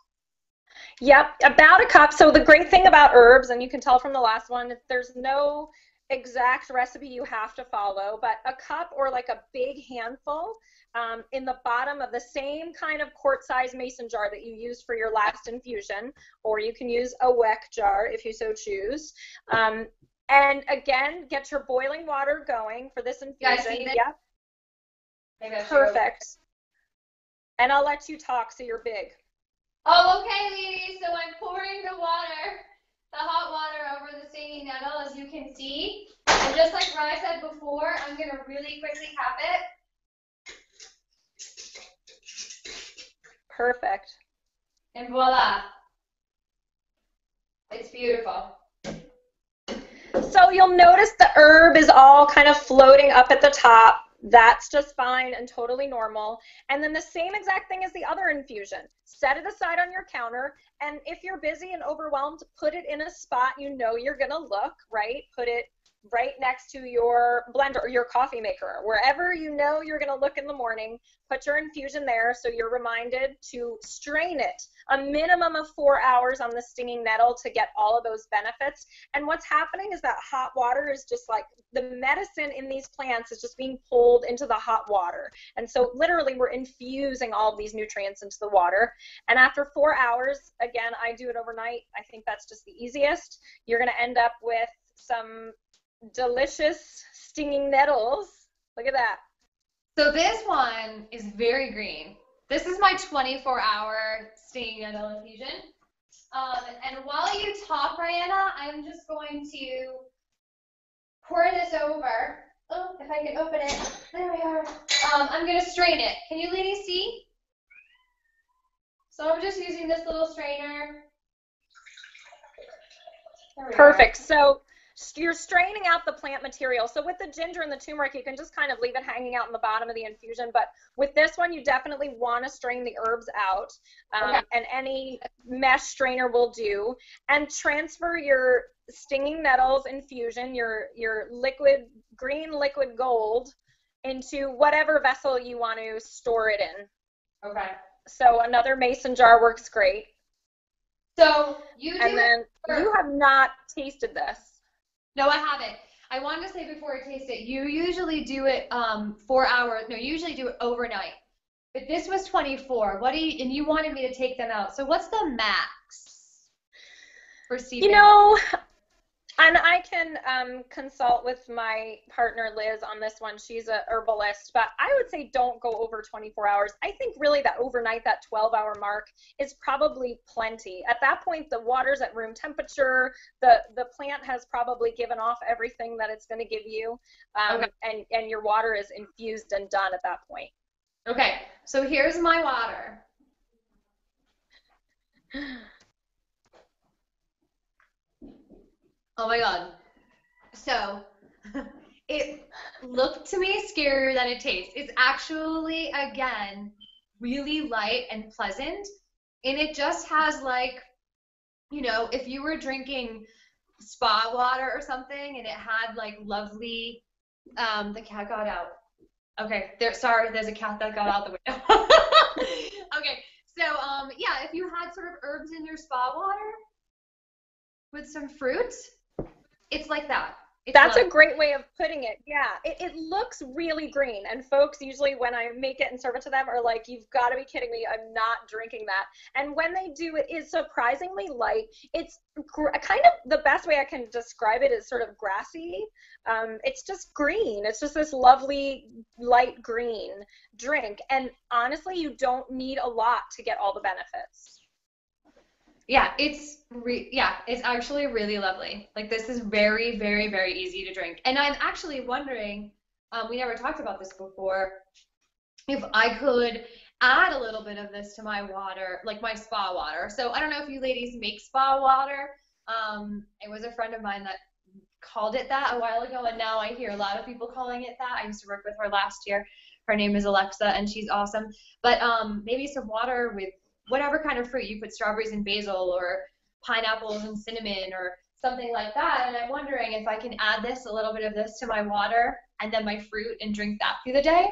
Yep, about a cup. So the great thing about herbs, and you can tell from the last one, there's no exact recipe you have to follow, but a cup or like a big handful um, in the bottom of the same kind of quart size mason jar that you used for your last infusion, or you can use a WECK jar if you so choose. Um, and again, get your boiling water going for this infusion. Yep. Perfect. And I'll let you talk so you're big. Oh, okay, ladies. So I'm pouring the water, the hot water over the stinging nettle, as you can see. And just like Rye said before, I'm going to really quickly cap it. Perfect. And voila. It's beautiful. So you'll notice the herb is all kind of floating up at the top. That's just fine and totally normal. And then the same exact thing as the other infusion. Set it aside on your counter. And if you're busy and overwhelmed, put it in a spot you know you're going to look, right? Put it right next to your blender or your coffee maker. Wherever you know you're going to look in the morning, put your infusion there so you're reminded to strain it a minimum of four hours on the stinging nettle to get all of those benefits. And what's happening is that hot water is just like the medicine in these plants is just being pulled into the hot water. And so literally we're infusing all of these nutrients into the water. And after four hours, again, I do it overnight. I think that's just the easiest. You're going to end up with some delicious stinging nettles. Look at that. So this one is very green. This is my 24-hour stinging nettle infusion. Um, and while you talk, Ryanna, I'm just going to pour this over. Oh, if I can open it. There we are. Um, I'm going to strain it. Can you ladies see? So I'm just using this little strainer. Perfect. Are. So you're straining out the plant material. So with the ginger and the turmeric, you can just kind of leave it hanging out in the bottom of the infusion. But with this one, you definitely want to strain the herbs out, um, okay. and any mesh strainer will do. And transfer your stinging nettles infusion, your your liquid green liquid gold, into whatever vessel you want to store it in. Okay. So another mason jar works great. So you and then you have not tasted this. No, I haven't. I wanted to say before I taste it, you usually do it um, four hours. No, you usually do it overnight. But this was 24. What do you? And you wanted me to take them out. So what's the max for steeping? You know, and I can um, consult with my partner Liz on this one. She's a herbalist, but I would say don't go over 24 hours. I think really that overnight, that 12 hour mark is probably plenty. At that point, the water's at room temperature. The the plant has probably given off everything that it's going to give you, um, okay. and and your water is infused and done at that point. Okay, so here's my water. Oh my god. So, it looked to me scarier than it tastes. It's actually, again, really light and pleasant. And it just has like, you know, if you were drinking spa water or something and it had like lovely um the cat got out. Okay, there sorry, there's a cat that got out the window. okay. So um yeah, if you had sort of herbs in your spa water with some fruit, it's like that. It's That's a great way of putting it. Yeah, it, it looks really green, and folks usually when I make it and serve it to them are like, "You've got to be kidding me! I'm not drinking that." And when they do, it is surprisingly light. It's gr- kind of the best way I can describe it is sort of grassy. Um, it's just green. It's just this lovely light green drink, and honestly, you don't need a lot to get all the benefits. Yeah, it's re- yeah, it's actually really lovely. Like this is very, very, very easy to drink. And I'm actually wondering, um, we never talked about this before, if I could add a little bit of this to my water, like my spa water. So I don't know if you ladies make spa water. Um, it was a friend of mine that called it that a while ago, and now I hear a lot of people calling it that. I used to work with her last year. Her name is Alexa, and she's awesome. But um, maybe some water with whatever kind of fruit you put strawberries and basil or pineapples and cinnamon or something like that. And I'm wondering if I can add this, a little bit of this to my water and then my fruit and drink that through the day.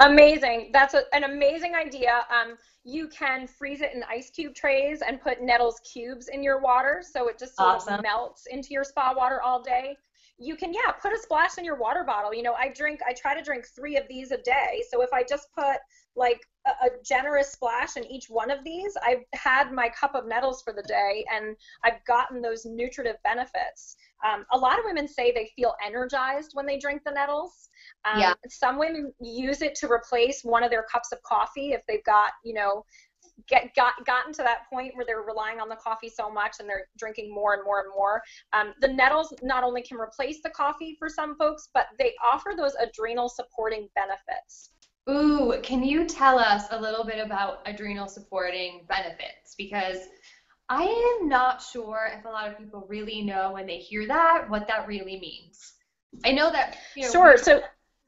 Amazing. That's a, an amazing idea. Um, you can freeze it in ice cube trays and put Nettles cubes in your water so it just sort Awesome. of melts into your spa water all day. You can, yeah, put a splash in your water bottle. You know, I drink, I try to drink three of these a day. So if I just put like a, a generous splash in each one of these, I've had my cup of nettles for the day and I've gotten those nutritive benefits. Um, a lot of women say they feel energized when they drink the nettles. Um, Yeah. Some women use it to replace one of their cups of coffee if they've got, you know, get got gotten to that point where they're relying on the coffee so much and they're drinking more and more and more. Um, the nettles not only can replace the coffee for some folks, but they offer those adrenal supporting benefits. Ooh, can you tell us a little bit about adrenal supporting benefits? Because I am not sure if a lot of people really know when they hear that what that really means. I know that you know, Sure. So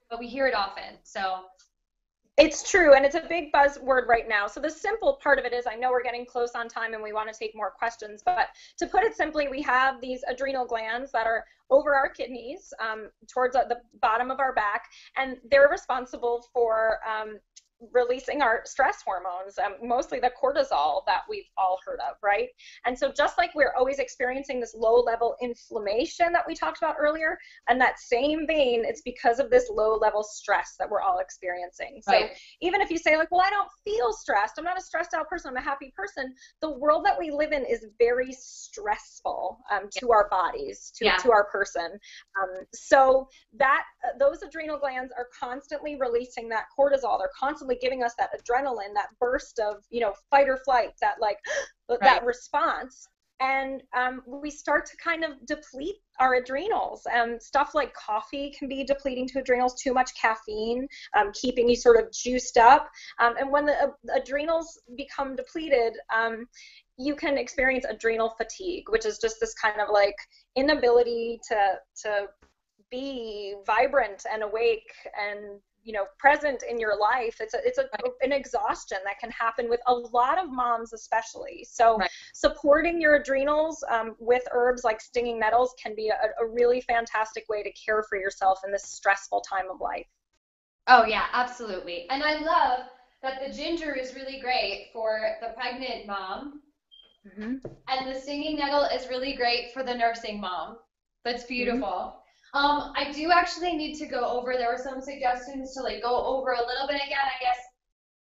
but we hear it often. So It's true, and it's a big buzzword right now. So the simple part of it is, I know we're getting close on time, and we want to take more questions. But to put it simply, we have these adrenal glands that are over our kidneys, um, towards the bottom of our back, and they're responsible for um, releasing our stress hormones, um, mostly the cortisol that we've all heard of, right? And so just like we're always experiencing this low-level inflammation that we talked about earlier, and that same vein, it's because of this low-level stress that we're all experiencing. So Right. even if you say like, well, I don't feel stressed, I'm not a stressed out person, I'm a happy person, the world that we live in is very stressful um, to our bodies, to, Yeah. to our person. Um, so that uh, those adrenal glands are constantly releasing that cortisol. They're constantly giving us that adrenaline, that burst of you know fight or flight, that like that response. And um, we start to kind of deplete our adrenals. Um, stuff like coffee can be depleting to adrenals, too much caffeine, um, keeping you sort of juiced up. Um, and when the uh, adrenals become depleted, um, you can experience adrenal fatigue, which is just this kind of like inability to to be vibrant and awake and you know present in your life it's a, it's a, an exhaustion that can happen with a lot of moms especially so Right. supporting your adrenals um, with herbs like stinging nettles can be a, a really fantastic way to care for yourself in this stressful time of life Oh yeah, absolutely. And I love that the ginger is really great for the pregnant mom, and the stinging nettle is really great for the nursing mom. That's beautiful. Um, I do actually need to go over. There were some suggestions to like go over a little bit again. I guess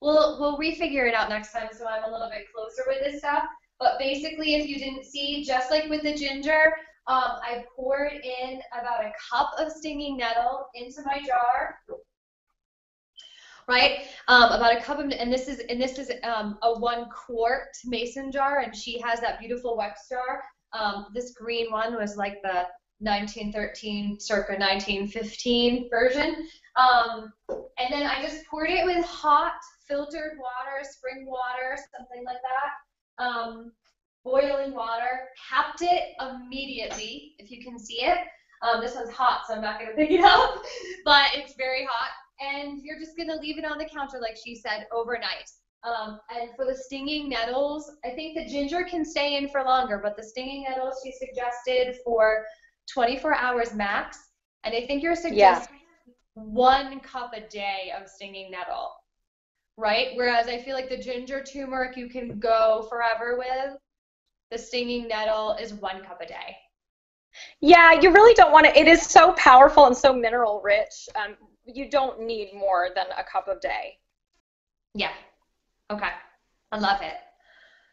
we'll we'll refigure it out next time, so I'm a little bit closer with this stuff. But basically, if you didn't see, just like with the ginger, um, I poured in about a cup of stinging nettle into my jar right? Um, about a cup of, and this is, and this is um, a one quart mason jar, and she has that beautiful WECK jar. Um, this green one was like the 1913, circa 1915 version. Um, and then I just poured it with hot filtered water, spring water, something like that. Um, boiling water, capped it immediately, if you can see it. Um, this one's hot, so I'm not going to pick it up, but it's very hot. and you're just gonna leave it on the counter, like she said, overnight. Um, and for the stinging nettles, I think the ginger can stay in for longer, but the stinging nettles she suggested for 24 hours max. And I think you're suggesting yeah. one cup a day of stinging nettle, right? Whereas I feel like the ginger turmeric you can go forever with. The stinging nettle is one cup a day. Yeah, you really don't want to. It is so powerful and so mineral rich. Um, you don't need more than a cup a day. Yeah, Okay, I love it.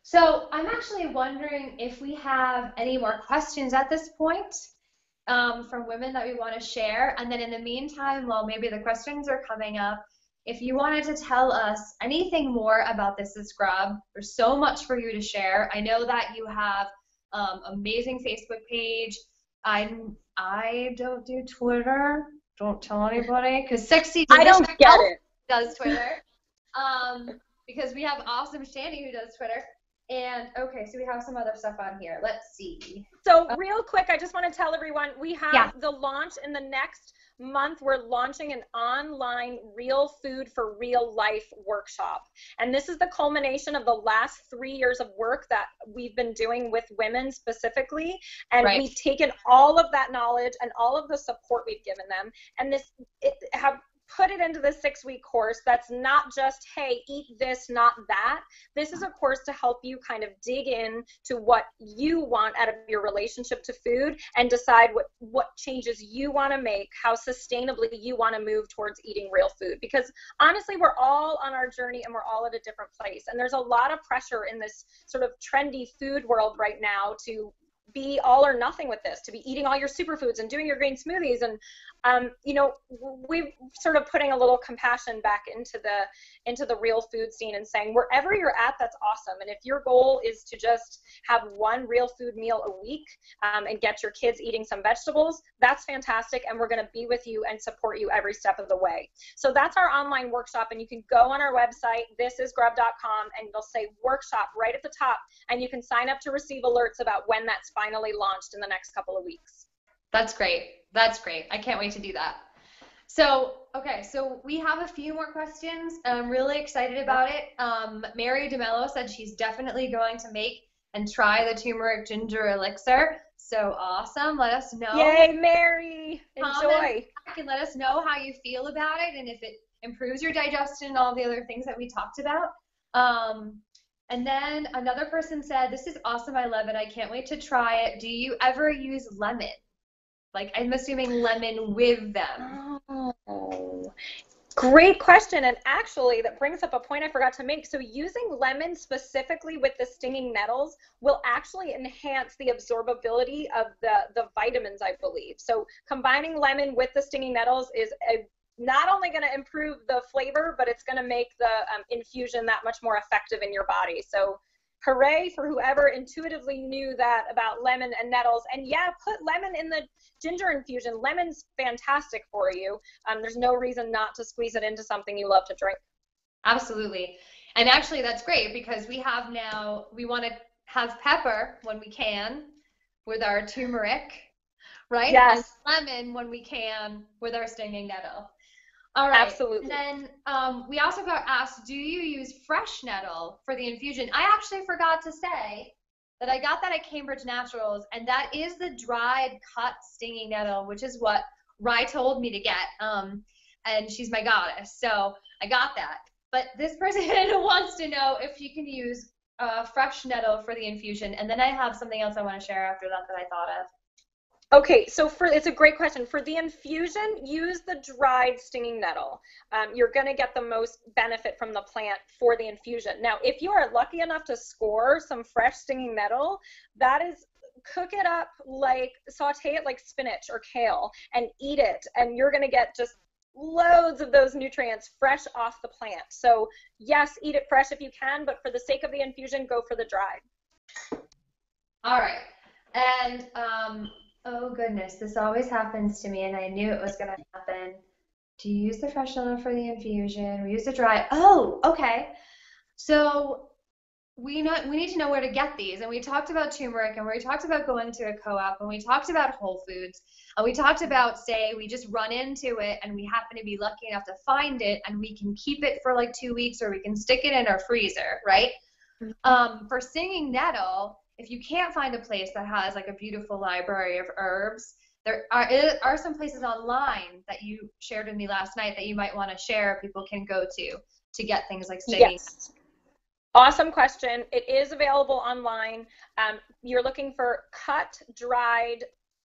So I'm actually wondering if we have any more questions at this point um, from women that we want to share. And then in the meantime, while maybe the questions are coming up, if you wanted to tell us anything more about This is Grub, there's so much for you to share. I know that you have um, amazing Facebook page. I'm I don't do Twitter. Don't tell anybody because sexy. I don't get it. Does Twitter? Um, because we have awesome Shanny who does Twitter. And okay, so we have some other stuff on here. Let's see. So real quick, I just want to tell everyone we have yeah. the launch in the next month. We're launching an online real food for real life workshop. And this is the culmination of the last three years of work that we've been doing with women specifically. And right. we've taken all of that knowledge and all of the support we've given them and this it have put it into the six week course that's not just hey eat this not that. This is a course to help you kind of dig in to what you want out of your relationship to food and decide what what changes you want to make how sustainably you want to move towards eating real food. Because honestly we're all on our journey and we're all at a different place. And there's a lot of pressure in this sort of trendy food world right now to be all or nothing with this, to be eating all your superfoods and doing your green smoothies. And, um, you know, we're sort of putting a little compassion back into the into the real food scene and saying wherever you're at, that's awesome. And if your goal is to just have one real food meal a week um, and get your kids eating some vegetables, that's fantastic. And we're going to be with you and support you every step of the way. So that's our online workshop. And you can go on our website, thisisgrub.com, and you'll say workshop right at the top. And you can sign up to receive alerts about when that's finally launched in the next couple of weeks. That's great. That's great. I can't wait to do that. So, okay, so we have a few more questions. I'm really excited about it. Um, Mary DeMello said she's definitely going to make and try the turmeric ginger elixir. So awesome. Let us know. Yay, Mary. Enjoy. And let us know how you feel about it and if it improves your digestion and all the other things that we talked about. Um, and then another person said, This is awesome. I love it. I can't wait to try it. Do you ever use lemon? Like, I'm assuming lemon with them. Oh, great question. And actually, that brings up a point I forgot to make. So, using lemon specifically with the stinging nettles will actually enhance the absorbability of the, the vitamins, I believe. So, combining lemon with the stinging nettles is a not only going to improve the flavor, but it's going to make the um, infusion that much more effective in your body. So hooray for whoever intuitively knew that about lemon and nettles. And yeah, put lemon in the ginger infusion. Lemon's fantastic for you. Um, there's no reason not to squeeze it into something you love to drink. Absolutely. And actually, that's great because we have now, we want to have pepper when we can with our turmeric, right? Yes. And lemon when we can with our stinging nettle. All right. Absolutely. And then um, we also got asked, do you use fresh nettle for the infusion? I actually forgot to say that I got that at Cambridge Naturals, and that is the dried cut stinging nettle, which is what Rye told me to get. Um, and she's my goddess, so I got that. But this person wants to know if you can use uh, fresh nettle for the infusion, and then I have something else I want to share after that that I thought of. Okay, so for it's a great question. For the infusion, use the dried stinging nettle. Um, you're going to get the most benefit from the plant for the infusion. Now, if you are lucky enough to score some fresh stinging nettle, that is cook it up like saute it like spinach or kale and eat it, and you're going to get just loads of those nutrients fresh off the plant. So yes, eat it fresh if you can, but for the sake of the infusion, go for the dried. All right, and um, Oh goodness, this always happens to me, and I knew it was going to happen. Do you use the fresh nettle for the infusion? We use the dry. Oh, okay. So we know we need to know where to get these. And we talked about turmeric, and we talked about going to a co-op, and we talked about Whole Foods, and we talked about say we just run into it, and we happen to be lucky enough to find it, and we can keep it for like two weeks, or we can stick it in our freezer, right? Mm-hmm. Um, for stinging nettle, if you can't find a place that has like a beautiful library of herbs, there are, are some places online that you shared with me last night that you might want to share. People can go to to get things like stinging. Yes. Awesome question. It is available online. Um, you're looking for cut, dried,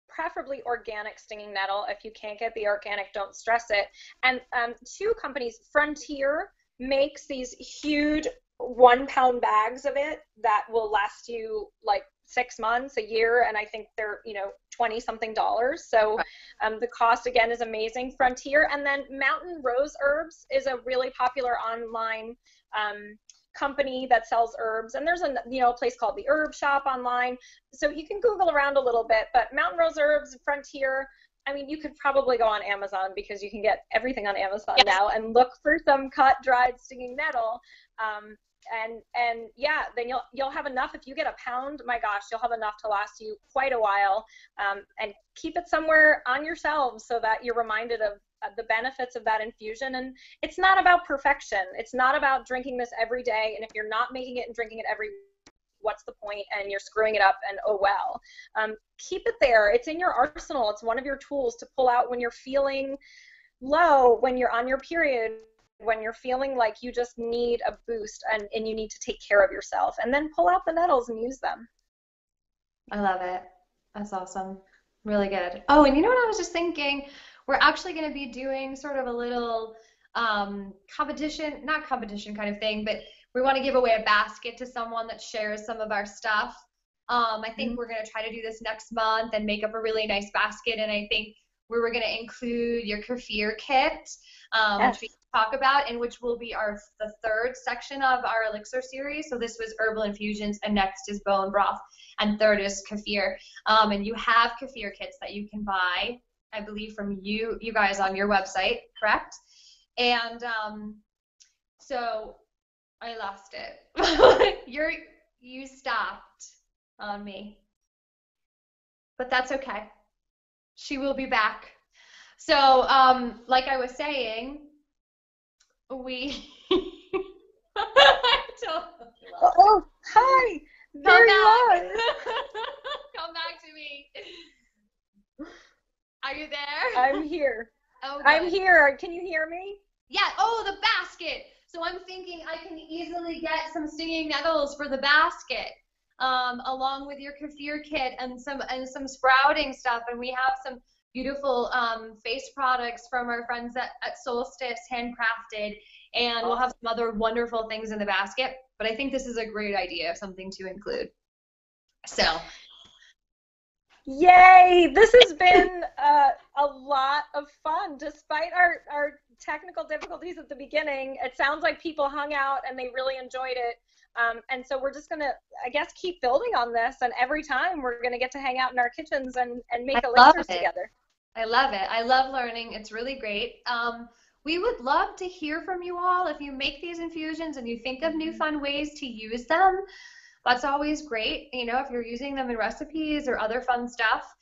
preferably organic stinging nettle. If you can't get the organic, don't stress it. And um, two companies, Frontier makes these huge one pound bags of it that will last you like six months, a year, and I think they're, you know, 20 something dollars. So um, the cost again is amazing. Frontier and then Mountain Rose Herbs is a really popular online um, company that sells herbs and there's a you know a place called the herb shop online so you can google around a little bit but mountain rose herbs frontier i mean you could probably go on amazon because you can get everything on amazon yes. now and look for some cut dried stinging nettle um, and and yeah then you'll you'll have enough. If you get a pound my gosh you'll have enough to last you quite a while. Um, and keep it somewhere on your shelves so that you're reminded of the benefits of that infusion. And it's not about perfection. It's not about drinking this every day. And if you're not making it and drinking it every what's the point? And you're screwing it up and oh well. Um, keep it there. It's in your arsenal. It's one of your tools to pull out when you're feeling low when you're on your period when you're feeling like you just need a boost and, and you need to take care of yourself and then pull out the nettles and use them i love it that's awesome really good oh and you know what i was just thinking we're actually going to be doing sort of a little um, competition, not competition kind of thing, but we want to give away a basket to someone that shares some of our stuff. Um, I think mm-hmm. we're going to try to do this next month and make up a really nice basket. And I think we were going to include your kefir kit, um, yes. which we talk about, and which will be our the third section of our elixir series. So this was herbal infusions, and next is bone broth, and third is kefir. Um, and you have kefir kits that you can buy I believe, from you you guys on your website, correct? And um, so I lost it. You're you stopped on me, but that's okay. She will be back. So, um, like I was saying, we. oh, hi. There Come you back. Come back to me. Are you there? I'm here. Oh, I'm here. Can you hear me? Yeah. Oh, the basket. So I'm thinking I can easily get some stinging nettles for the basket, um, along with your kefir kit and some and some sprouting stuff. And we have some beautiful um, face products from our friends at, at Solstice, handcrafted, and we'll have some other wonderful things in the basket. But I think this is a great idea, something to include. So Yay! This has been uh, a lot of fun. Despite our, our technical difficulties at the beginning, it sounds like people hung out and they really enjoyed it. Um, and so we're just going to, I guess, keep building on this. And every time we're going to get to hang out in our kitchens and, and make I elixirs together. I love it. I love learning. It's really great. Um, we would love to hear from you all if you make these infusions and you think of new fun ways to use them that's always great, you know, if you're using them in recipes or other fun stuff.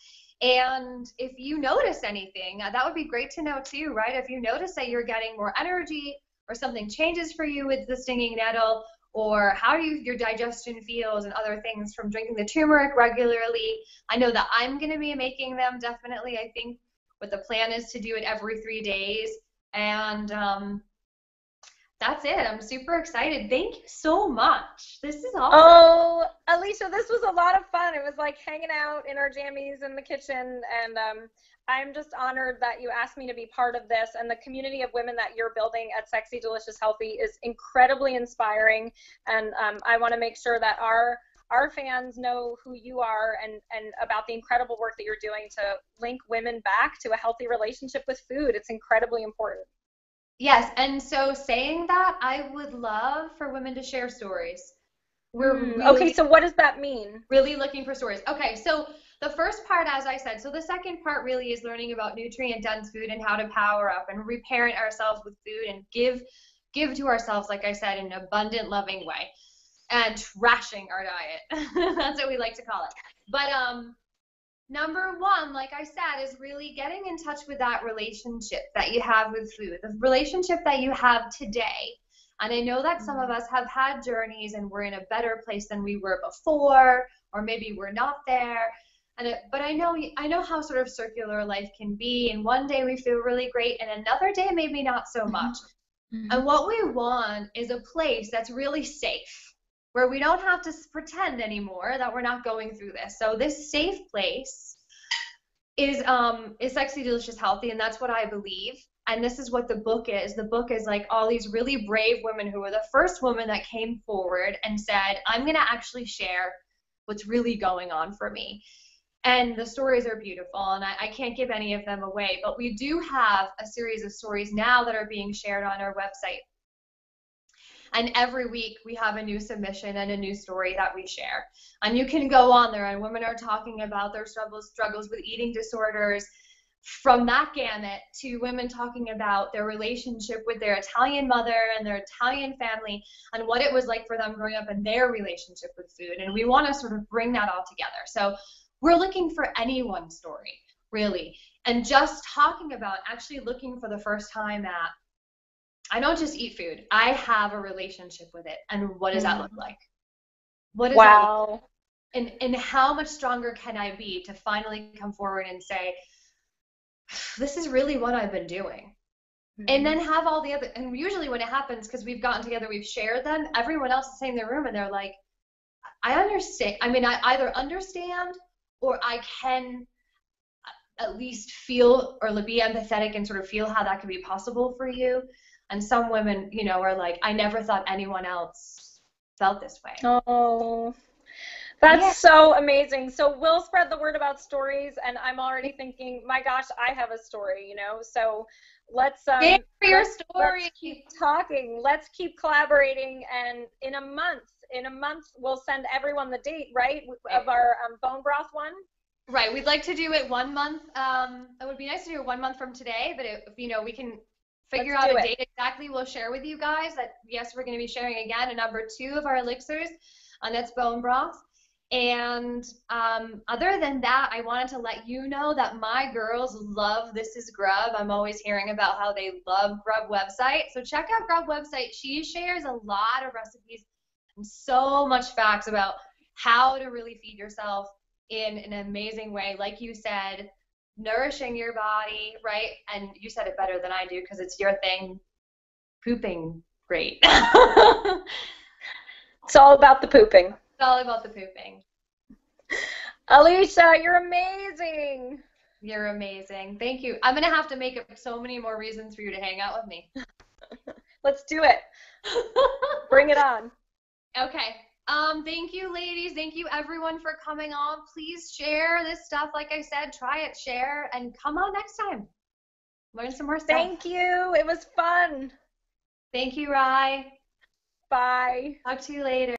And if you notice anything, uh, that would be great to know too, right? If you notice that you're getting more energy or something changes for you with the stinging nettle or how you, your digestion feels and other things from drinking the turmeric regularly. I know that I'm going to be making them definitely. I think what the plan is to do it every three days. And um, that's it. I'm super excited. Thank you so much. This is awesome. Oh, Alicia, this was a lot of fun. It was like hanging out in our jammies in the kitchen, and um, I'm just honored that you asked me to be part of this. And the community of women that you're building at Sexy, Delicious, Healthy is incredibly inspiring. And um, I want to make sure that our our fans know who you are and, and about the incredible work that you're doing to link women back to a healthy relationship with food. It's incredibly important. Yes, and so saying that, I would love for women to share stories. We're mm, really, okay. So what does that mean? Really looking for stories. Okay, so the first part, as I said, so the second part really is learning about nutrient dense food and how to power up and reparent ourselves with food and give give to ourselves, like I said, in an abundant, loving way. and trashing our diet. That's what we like to call it. But um, number one, like I said, is really getting in touch with that relationship that you have with food, the relationship that you have today. And I know that some of us have had journeys and we're in a better place than we were before, or maybe we're not there. And it, but I know I know how sort of circular life can be. And one day we feel really great, and another day maybe not so much. Mm-hmm. And what we want is a place that's really safe, where we don't have to pretend anymore that we're not going through this. So this safe place is um is sexy, delicious, healthy, and that's what I believe. And this is what the book is. The book is like all these really brave women who were the first woman that came forward and said, I'm gonna actually share what's really going on for me and the stories are beautiful and I, I, can't give any of them away but we do have a series of stories now that are being shared on our website and every week we have a new submission and a new story that we share and you can go on there and women are talking about their struggles struggles with eating disorders from that gamut to women talking about their relationship with their Italian mother and their Italian family and what it was like for them growing up in their relationship with food. And we want to sort of bring that all together. So we're looking for anyone's story, really. And just talking about actually looking for the first time at, I don't just eat food, I have a relationship with it. And what does that look mm. like? What is wow. that like? And, and how much stronger can I be to finally come forward and say, this is really what I've been doing. Mm-hmm. And then have all the other, and usually when it happens, because we've gotten together, we've shared them, everyone else is in their room and they're like, I understand. I mean, I either understand or I can at least feel or be empathetic and sort of feel how that could be possible for you. And some women, you know, are like, I never thought anyone else felt this way. Oh, that's yeah. so amazing. So we'll spread the word about stories, and I'm already thinking, my gosh, I have a story, you know. So let's um, Share your let's, story. Let's keep talking. Let's keep collaborating, and in a month, in a month, we'll send everyone the date, right, of our um, bone broth one. Right. We'd like to do it one month. Um, it would be nice to do it one month from today, but if you know we can figure Let's out a it. date exactly, we'll share with you guys that yes, we're going to be sharing again a number two of our elixirs, and that's bone broth. And um, other than that, I wanted to let you know that my girls love This Is Grub. I'm always hearing about how they love Grub website. So check out Grub website. She shares a lot of recipes and so much facts about how to really feed yourself in an amazing way. Like you said, nourishing your body, right? And you said it better than I do because it's your thing. Pooping great. it's all about the pooping. It's all about the pooping. Alicia, you're amazing. You're amazing. Thank you. I'm going to have to make up so many more reasons for you to hang out with me. Let's do it. Bring it on. Okay. Um, thank you, ladies. Thank you, everyone, for coming on. Please share this stuff. Like I said, try it, share, and come on next time. Learn some more stuff. Thank you. It was fun. Thank you, Rye. Bye. Talk to you later.